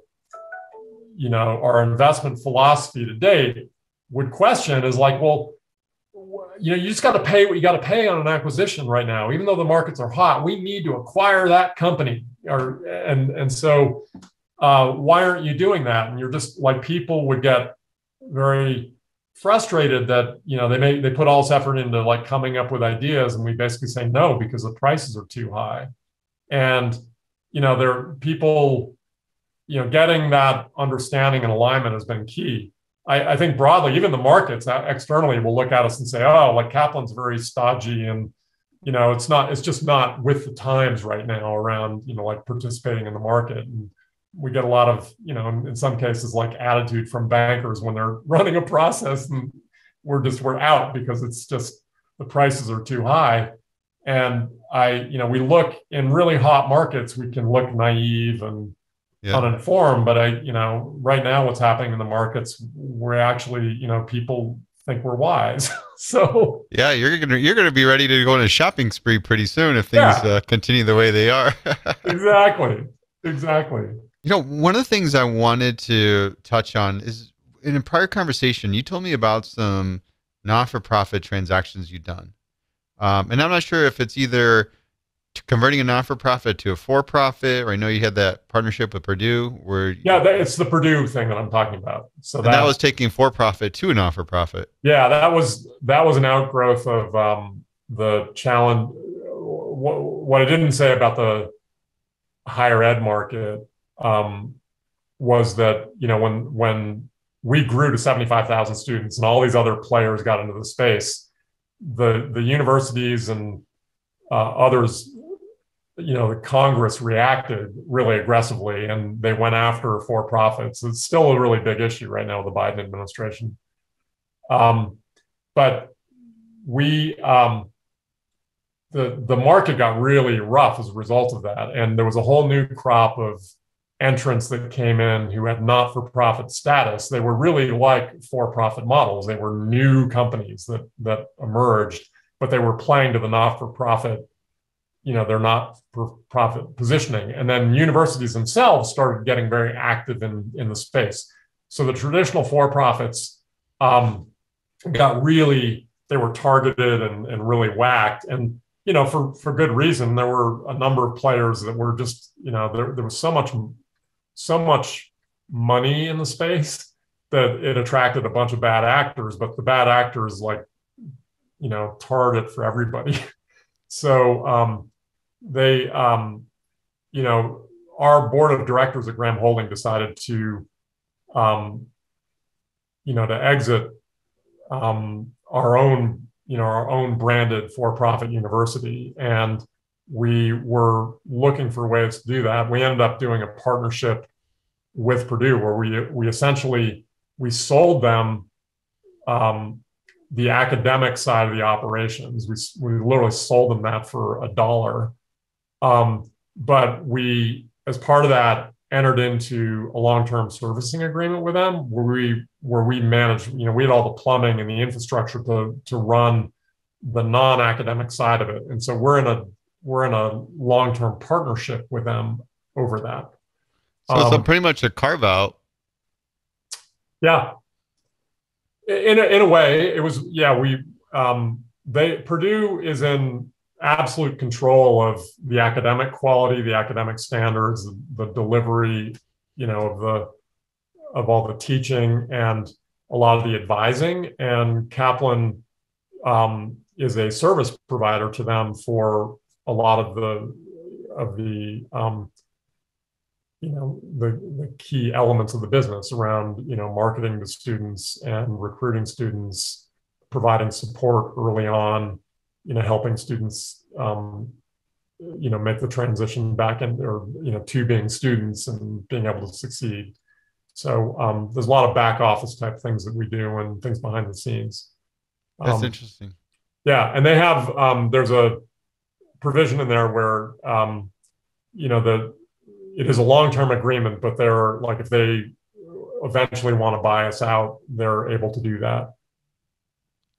you know, our investment philosophy to date would question is like, well, you know, you just got to pay what you got to pay on an acquisition right now. Even though the markets are hot, we need to acquire that company. Or and and so, uh, why aren't you doing that? And you're just like people would get very frustrated that you know they may they put all this effort into like coming up with ideas, and we basically say no because the prices are too high. And you know, there people, you know, getting that understanding and alignment has been key. I, I, think broadly, even the markets uh, externally will look at us and say, "Oh, like Kaplan's very stodgy," and you know, it's not. It's just not with the times right now around you know like participating in the market. And we get a lot of you know, in, in some cases, like attitude from bankers when they're running a process, and we're just we're out because it's just the prices are too high. And I, you know, we look in really hot markets, we can look naive and yeah. uninformed. But I, you know, right now what's happening in the markets, we're actually, you know, people think we're wise. so yeah, you're gonna you're gonna be ready to go on a shopping spree pretty soon if things yeah. uh, continue the way they are. exactly. Exactly. You know, one of the things I wanted to touch on is in a prior conversation, you told me about some not-for-profit transactions you've done, um, and I'm not sure if it's either converting a non-for-profit to a for-profit, or I know you had that partnership with Purdue, where yeah, that, it's the Purdue thing that I'm talking about. So that, that, was taking for-profit to a non-for-profit. Yeah, that was that was an outgrowth of um, the challenge. What, what I didn't say about the higher ed market um, was that you know when when we grew to 75,000 students and all these other players got into the space, the the universities and uh, others, you know, the Congress reacted really aggressively and they went after for profits. It's still a really big issue right now with the Biden administration. Um, but we, um, the, the market got really rough as a result of that. And there was a whole new crop of entrants that came in who had not for profit status. They were really like for profit models. They were new companies that, that emerged but they were playing to the not for profit, you know, they're not for profit positioning. And then universities themselves started getting very active in, in the space. So the traditional for profits um, got really, they were targeted and, and really whacked. And, you know, for, for good reason, there were a number of players that were just, you know, there, there was so much, so much money in the space that it attracted a bunch of bad actors, but the bad actors like you know target for everybody. so um, they, um, you know, our board of directors at Graham Holding decided to, um, you know, to exit um, our own, you know, our own branded for-profit university, and we were looking for ways to do that. We ended up doing a partnership with Purdue where we we essentially we sold them um, the academic side of the operations. We, we literally sold them that for a dollar. Um, but we, as part of that, entered into a long-term servicing agreement with them where we where we managed, you know, we had all the plumbing and the infrastructure to to run the non-academic side of it. And so we're in a we're in a long-term partnership with them over that. So um, it's pretty much a carve out. Yeah, in a, in a way, it was yeah. We um, they Purdue is in absolute control of the academic quality, the academic standards, the, delivery, you know, of the of all the teaching and a lot of the advising. And Kaplan um, is a service provider to them for a lot of the of the um, you know the, the key elements of the business around you know marketing to students and recruiting students providing support early on you know helping students um, you know make the transition back in or you know to being students and being able to succeed so um, there's a lot of back office type things that we do and things behind the scenes that's um, interesting yeah and they have um, there's a provision in there where um, you know the it is a long-term agreement, but they're like if they eventually want to buy us out, they're able to do that.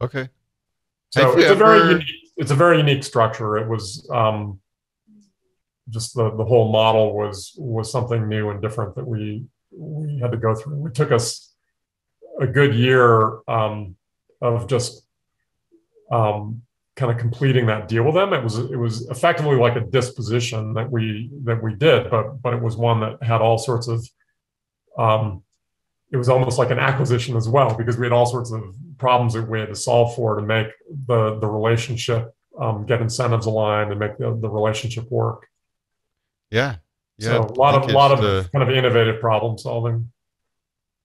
Okay. So it's ever... a very unique, it's a very unique structure. It was um, just the the whole model was was something new and different that we we had to go through. It took us a good year um, of just um, kind of completing that deal with them. It was it was effectively like a disposition that we that we did, but but it was one that had all sorts of um, it was almost like an acquisition as well because we had all sorts of problems that we had to solve for to make the the relationship um, get incentives aligned and make the, the relationship work. Yeah. Yeah. So a lot of a lot of the, kind of innovative problem solving.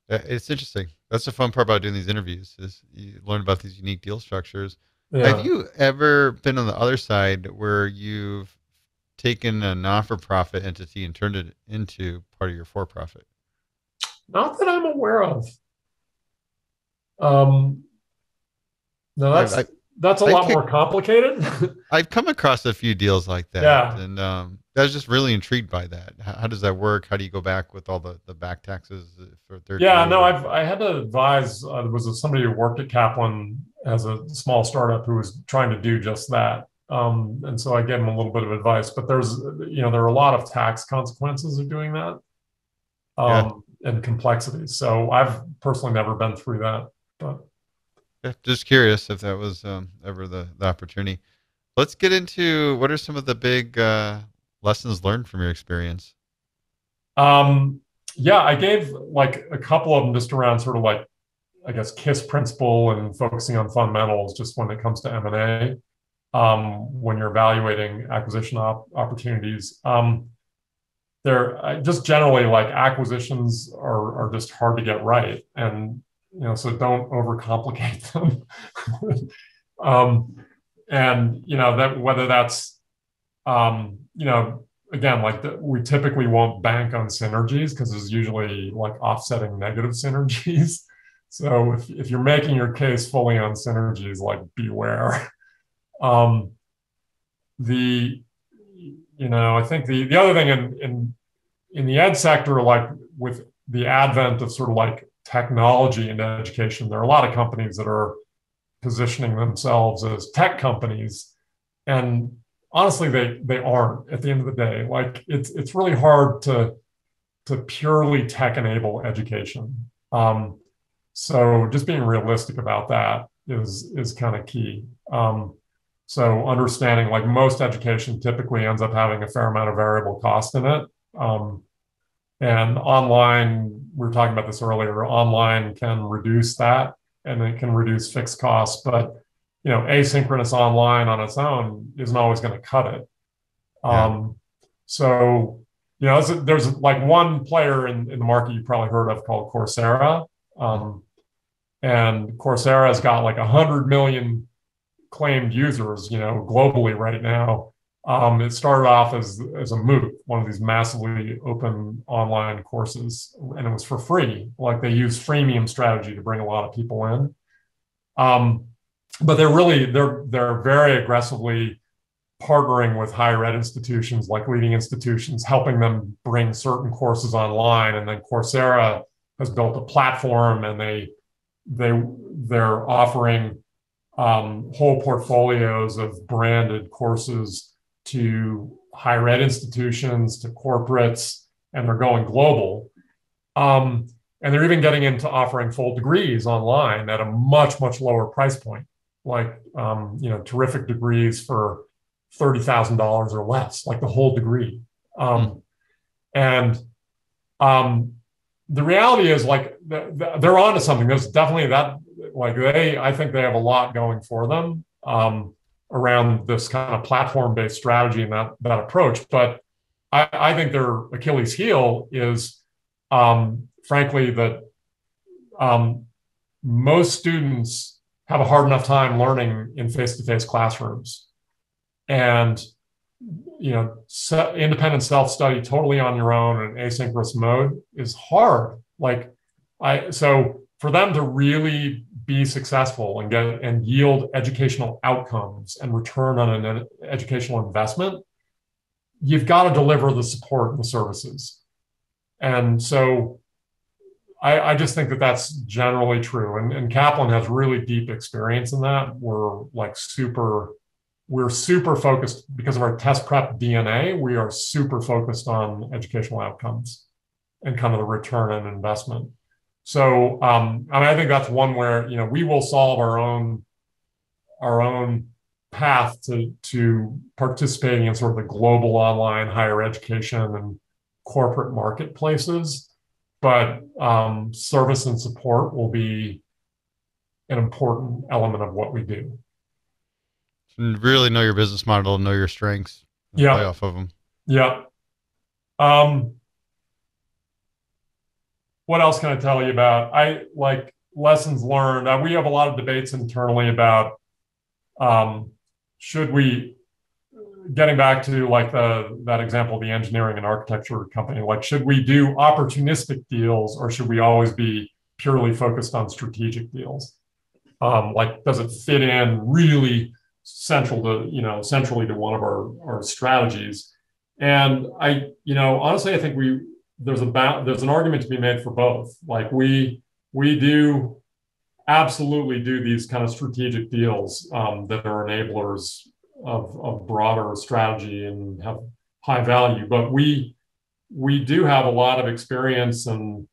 It's interesting. That's the fun part about doing these interviews is you learn about these unique deal structures yeah. Have you ever been on the other side where you've taken a non-for-profit entity and turned it into part of your for-profit? Not that I'm aware of. Um, no, that's I, that's a I lot more complicated. I've come across a few deals like that, yeah. and um, I was just really intrigued by that. How, how, does that work? How do you go back with all the, the back taxes for third? Yeah, no, I've I had to advise. Uh, was somebody who worked at Kaplan as a small startup who was trying to do just that. Um, and so I gave him a little bit of advice, but there's, you know, there are a lot of tax consequences of doing that um, yeah. and complexity. So I've personally never been through that, but yeah, just curious if that was um, ever the, the opportunity. Let's get into what are some of the big uh, lessons learned from your experience. Um, yeah, I gave like a couple of them just around sort of like I guess KISS principle and focusing on fundamentals just when it comes to M and A um, when you're evaluating acquisition op- opportunities. Um, they're just generally like acquisitions are, are just hard to get right, and you know so don't overcomplicate them. um, and you know that whether that's um, you know again like the, we typically won't bank on synergies because there's usually like offsetting negative synergies. So if, if you're making your case fully on synergies, like beware. Um, the you know I think the the other thing in in in the ed sector, like with the advent of sort of like technology and education, there are a lot of companies that are positioning themselves as tech companies, and honestly, they they aren't. At the end of the day, like it's it's really hard to to purely tech enable education. Um, so just being realistic about that is is kind of key. Um, so understanding like most education typically ends up having a fair amount of variable cost in it. Um, and online, we were talking about this earlier, online can reduce that and it can reduce fixed costs, but you know, asynchronous online on its own isn't always going to cut it. Yeah. Um, so, you know, there's, there's, like one player in, in the market you probably heard of called Coursera. Um, and Coursera has got like a hundred million claimed users, you know, globally right now. Um, it started off as, as a MOOC, one of these massively open online courses, and it was for free. Like they use freemium strategy to bring a lot of people in. Um, but they're really they're they're very aggressively partnering with higher ed institutions like leading institutions, helping them bring certain courses online. And then Coursera has built a platform, and they they they're offering um, whole portfolios of branded courses to higher ed institutions, to corporates, and they're going global. Um, and they're even getting into offering full degrees online at a much, much lower price point, like um, you know, terrific degrees for thirty thousand dollars or less, like the whole degree. Um, and um, the reality is, like, they're onto something. There's definitely that like they, I think they have a lot going for them um, around this kind of platform-based strategy and that that approach. But I, I think their Achilles heel is, um, frankly, that um, most students have a hard enough time learning in face-to-face classrooms, and you know, independent self-study totally on your own in asynchronous mode is hard. Like I, so for them to really be successful and get and yield educational outcomes and return on an educational investment, you've got to deliver the support and the services. And so I, I just think that that's generally true. And, and Kaplan has really deep experience in that. We're like super, we're super focused because of our test prep DNA. We are super focused on educational outcomes and kind of the return on investment. So um, I, mean, I think that's one where you know we will solve our own our own path to to participating in sort of the global online higher education and corporate marketplaces, but um, service and support will be an important element of what we do. really know your business model, know your strengths, yeah, play off of them. Yeah. Um, what else can I tell you about? I like lessons learned. Uh, we have a lot of debates internally about um, should we, getting back to like the that example of the engineering and architecture company, like should we do opportunistic deals or should we always be purely focused on strategic deals? Um, like, does it fit in really central to you know centrally to one of our our strategies? And I, you know, honestly, I think we there's a ba- there's an argument to be made for both. Like we we do absolutely do these kind of strategic deals um, that are enablers of, of broader strategy and have high value. But we we do have a lot of experience and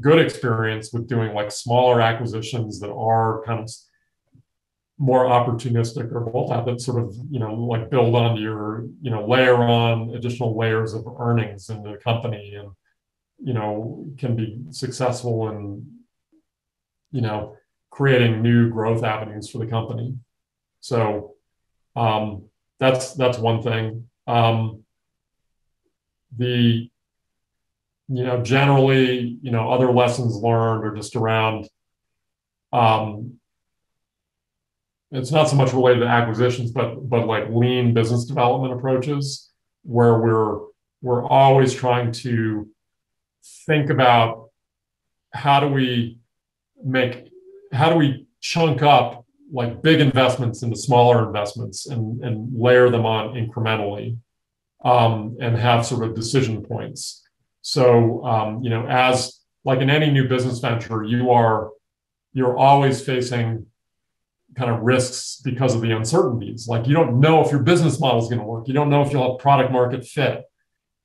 good experience with doing like smaller acquisitions that are kind of more opportunistic or volatile that sort of you know like build on your you know layer on additional layers of earnings in the company and you know can be successful in you know creating new growth avenues for the company. So um, that's that's one thing. Um, the you know generally you know other lessons learned are just around um, it's not so much related to acquisitions, but but like lean business development approaches, where we're we're always trying to think about how do we make how do we chunk up like big investments into smaller investments and, and layer them on incrementally um, and have sort of decision points. So um, you know, as like in any new business venture, you are you're always facing kind of risks because of the uncertainties. Like you don't know if your business model is going to work. You don't know if you'll have product market fit.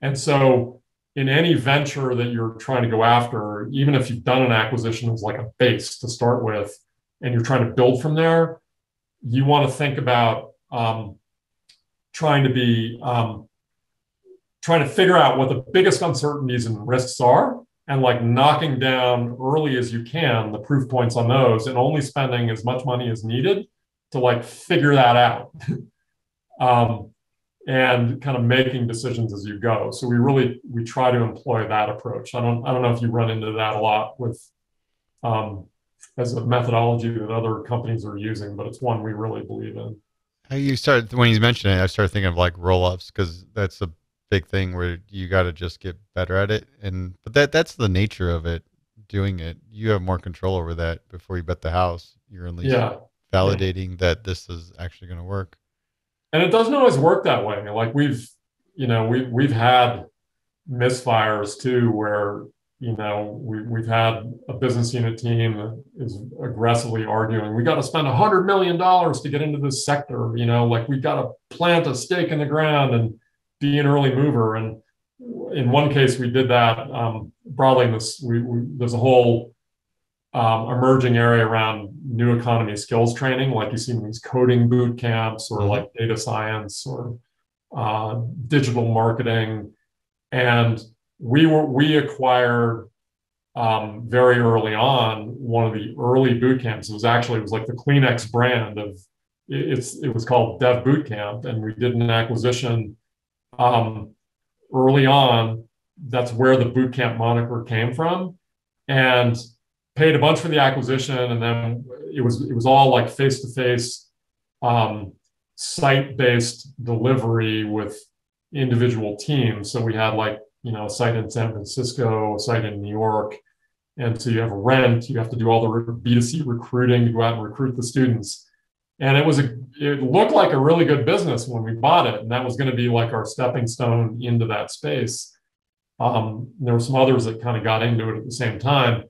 And so in any venture that you're trying to go after, even if you've done an acquisition as like a base to start with, and you're trying to build from there, you want to think about um, trying to be um, trying to figure out what the biggest uncertainties and risks are and like knocking down early as you can the proof points on those and only spending as much money as needed to like figure that out. Um, and kind of making decisions as you go. So we really we try to employ that approach. I don't i don't know if you run into that a lot with um, as a methodology that other companies are using but it's one we really believe in. You started when you mentioned it i started thinking of like roll-ups because that's a big thing where you got to just get better at it and but that that's the nature of it doing it you have more control over that before you bet the house you're at least yeah. validating yeah. that this is actually going to work and it doesn't always work that way like we've you know we, we've had misfires too where you know we, we've had a business unit team that is aggressively arguing we got to spend a hundred million dollars to get into this sector you know like we got to plant a stake in the ground and be an early mover. And in one case, we did that um, broadly. In this, we, we, there's a whole um, emerging area around new economy skills training, like you see in these coding boot camps or mm-hmm. like data science or uh, digital marketing. And we were we acquired um, very early on one of the early boot camps. It was actually it was like the Kleenex brand of it's it was called Dev Boot Camp, and we did an acquisition um, early on, that's where the boot camp moniker came from, and paid a bunch for the acquisition, and then it was it was all like face to face, site based delivery with individual teams. So we had like you know a site in San Francisco, a site in New York, and so you have a rent. You have to do all the B two C recruiting to go out and recruit the students and it was a it looked like a really good business when we bought it and that was going to be like our stepping stone into that space. Um, there were some others that kind of got into it at the same time.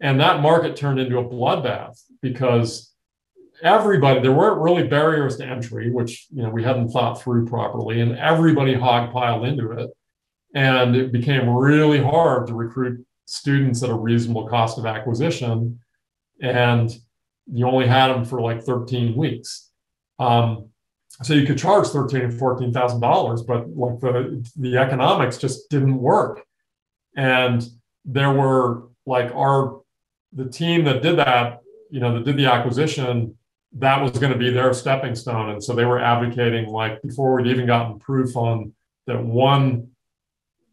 And that market turned into a bloodbath because everybody there weren't really barriers to entry which you know we hadn't thought through properly and everybody hogpiled into it. And it became really hard to recruit students at a reasonable cost of acquisition. And you only had them for like 13 weeks. Um, so you could charge thirteen and fourteen thousand dollars, but like the the economics just didn't work. And there were like our the team that did that, you know, that did the acquisition, that was going to be their stepping stone. And so they were advocating like before we'd even gotten proof on that one,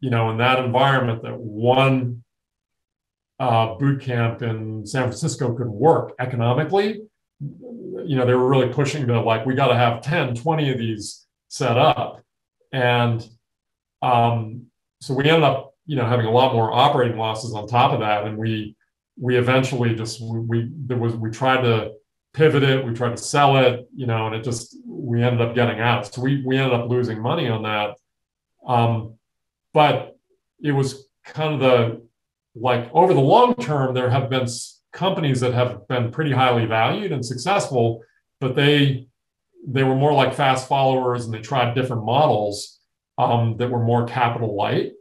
you know, in that environment, that one uh, boot camp in San Francisco could work economically, you know, they were really pushing to like, we got to have 10, 20 of these set up. And um, so we ended up, you know, having a lot more operating losses on top of that. And we, we eventually just, we, we there was, we tried to pivot it, we tried to sell it, you know, and it just, we ended up getting out. So we, we ended up losing money on that. Um, but it was kind of the, like over the long term, there have been companies that have been pretty highly valued and successful, but they they were more like fast followers and they tried different models um, that were more capital light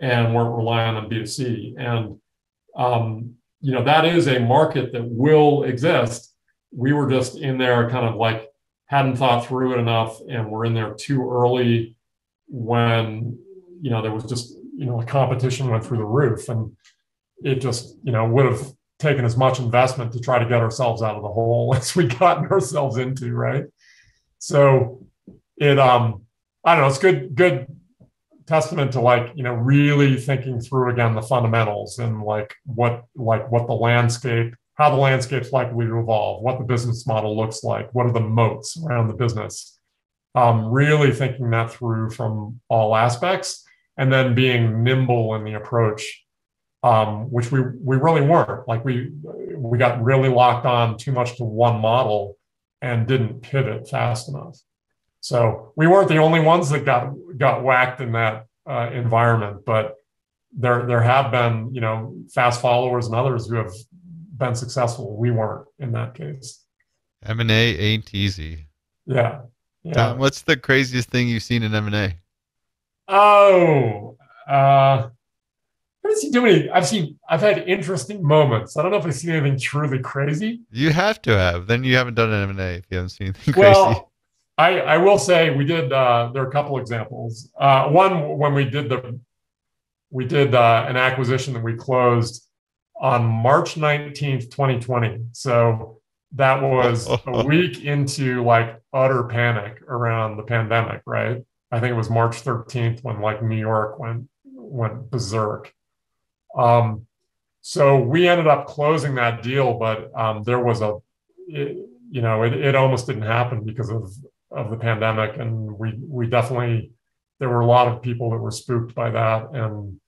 and weren't relying on B2C. And um, you know that is a market that will exist. we were just in there kind of like hadn't thought through it enough and we're in there too early when you know there was just you know a competition went through the roof and it just you know would have taken as much investment to try to get ourselves out of the hole as we gotten ourselves into right? So it um i don't know it's good good testament to like you know really thinking through again the fundamentals and like what like what the landscape how the landscape's likely to evolve what the business model looks like what are the moats around the business. Um, really thinking that through from all aspects and then being nimble in the approach um, which we we really weren't like we we got really locked on too much to one model and didn't pivot fast enough so we weren't the only ones that got got whacked in that uh, environment, but there there have been you know fast followers and others who have been successful. We weren't in that case. M and A ain't easy. Yeah. yeah. Tom, what's the craziest thing you've seen in M and A? Oh, uh, I haven't seen. I've seen. I've had interesting moments. I don't know if I've seen anything truly crazy. You have to have. Then you haven't done an M and A if you haven't seen anything well, crazy. I, I will say we did. Uh, there are a couple examples. Uh, one when we did the we did uh, an acquisition that we closed on March nineteenth, twenty twenty. So that was a week into like utter panic around the pandemic, right? I think it was March thirteenth when like New York went went berserk. Um, so we ended up closing that deal, but um, there was a, it, you know, it, it almost didn't happen because of of the pandemic, and we we definitely there were a lot of people that were spooked by that, and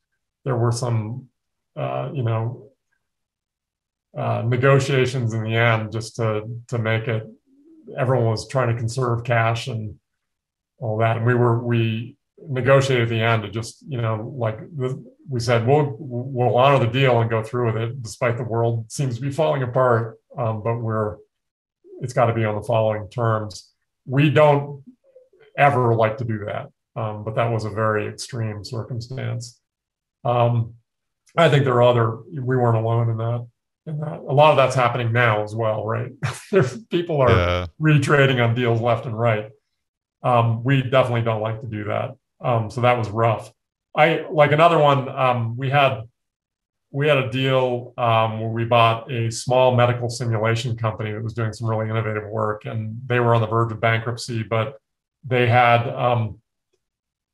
there were some uh, you know uh, negotiations in the end just to to make it. Everyone was trying to conserve cash and all that, and we were we negotiated at the end to just you know like the, we said we'll we'll honor the deal and go through with it despite the world seems to be falling apart um, but we're it's got to be on the following terms we don't ever like to do that, um, but that was a very extreme circumstance. Um, I think there are other. We weren't alone in that. In that, a lot of that's happening now as well, right? people are yeah. retrading on deals left and right. Um, we definitely don't like to do that. Um, so that was rough. I like another one. Um, we had we had a deal um, where we bought a small medical simulation company that was doing some really innovative work, and they were on the verge of bankruptcy, but they had um,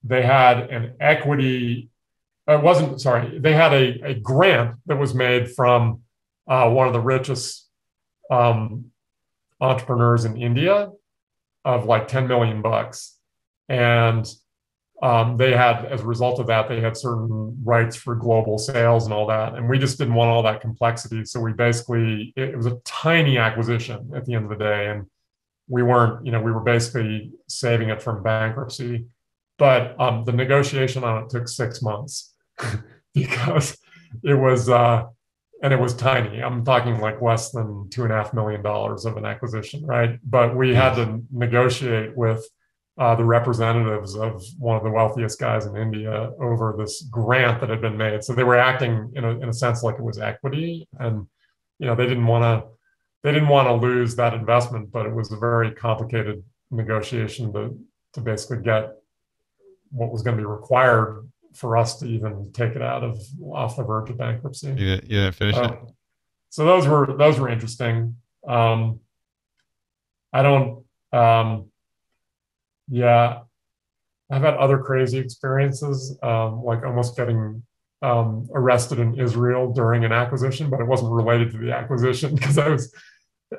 they had an equity. It wasn't sorry. They had a, a grant that was made from uh, one of the richest um, entrepreneurs in India of like 10 million bucks, and um, they had, as a result of that, they had certain rights for global sales and all that. And we just didn't want all that complexity. So we basically, it, it was a tiny acquisition at the end of the day. And we weren't, you know, we were basically saving it from bankruptcy. But um, the negotiation on it took six months because it was, uh, and it was tiny. I'm talking like less than two and a half million dollars of an acquisition, right? But we had to negotiate with uh, the representatives of one of the wealthiest guys in India over this grant that had been made. So they were acting in a, in a sense like it was equity, and you know they didn't want to they didn't want to lose that investment, but it was a very complicated negotiation to to basically get what was going to be required for us to even take it out of off the verge of bankruptcy. You didn't finish uh, it. So those were those were interesting. Um, I don't. Um, yeah, I've had other crazy experiences, um, like almost getting um, arrested in Israel during an acquisition, but it wasn't related to the acquisition because I was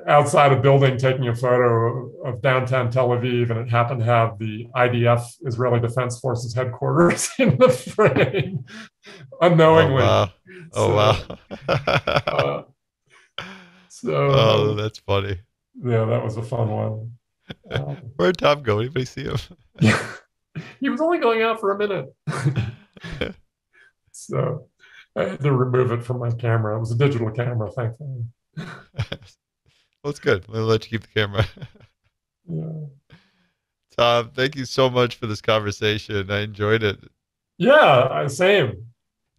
outside a building taking a photo of downtown Tel Aviv, and it happened to have the IDF, Israeli Defense Forces headquarters, in the frame, unknowingly. Oh wow! Oh, so, wow. uh, so oh, that's funny. Yeah, that was a fun one. Um, Where'd Tom go? Anybody see him? he was only going out for a minute. so I had to remove it from my camera. It was a digital camera, thankfully. well, it's good. We'll let you keep the camera. yeah. Tom, thank you so much for this conversation. I enjoyed it. Yeah, same.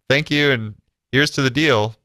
Thank you. And here's to the deal.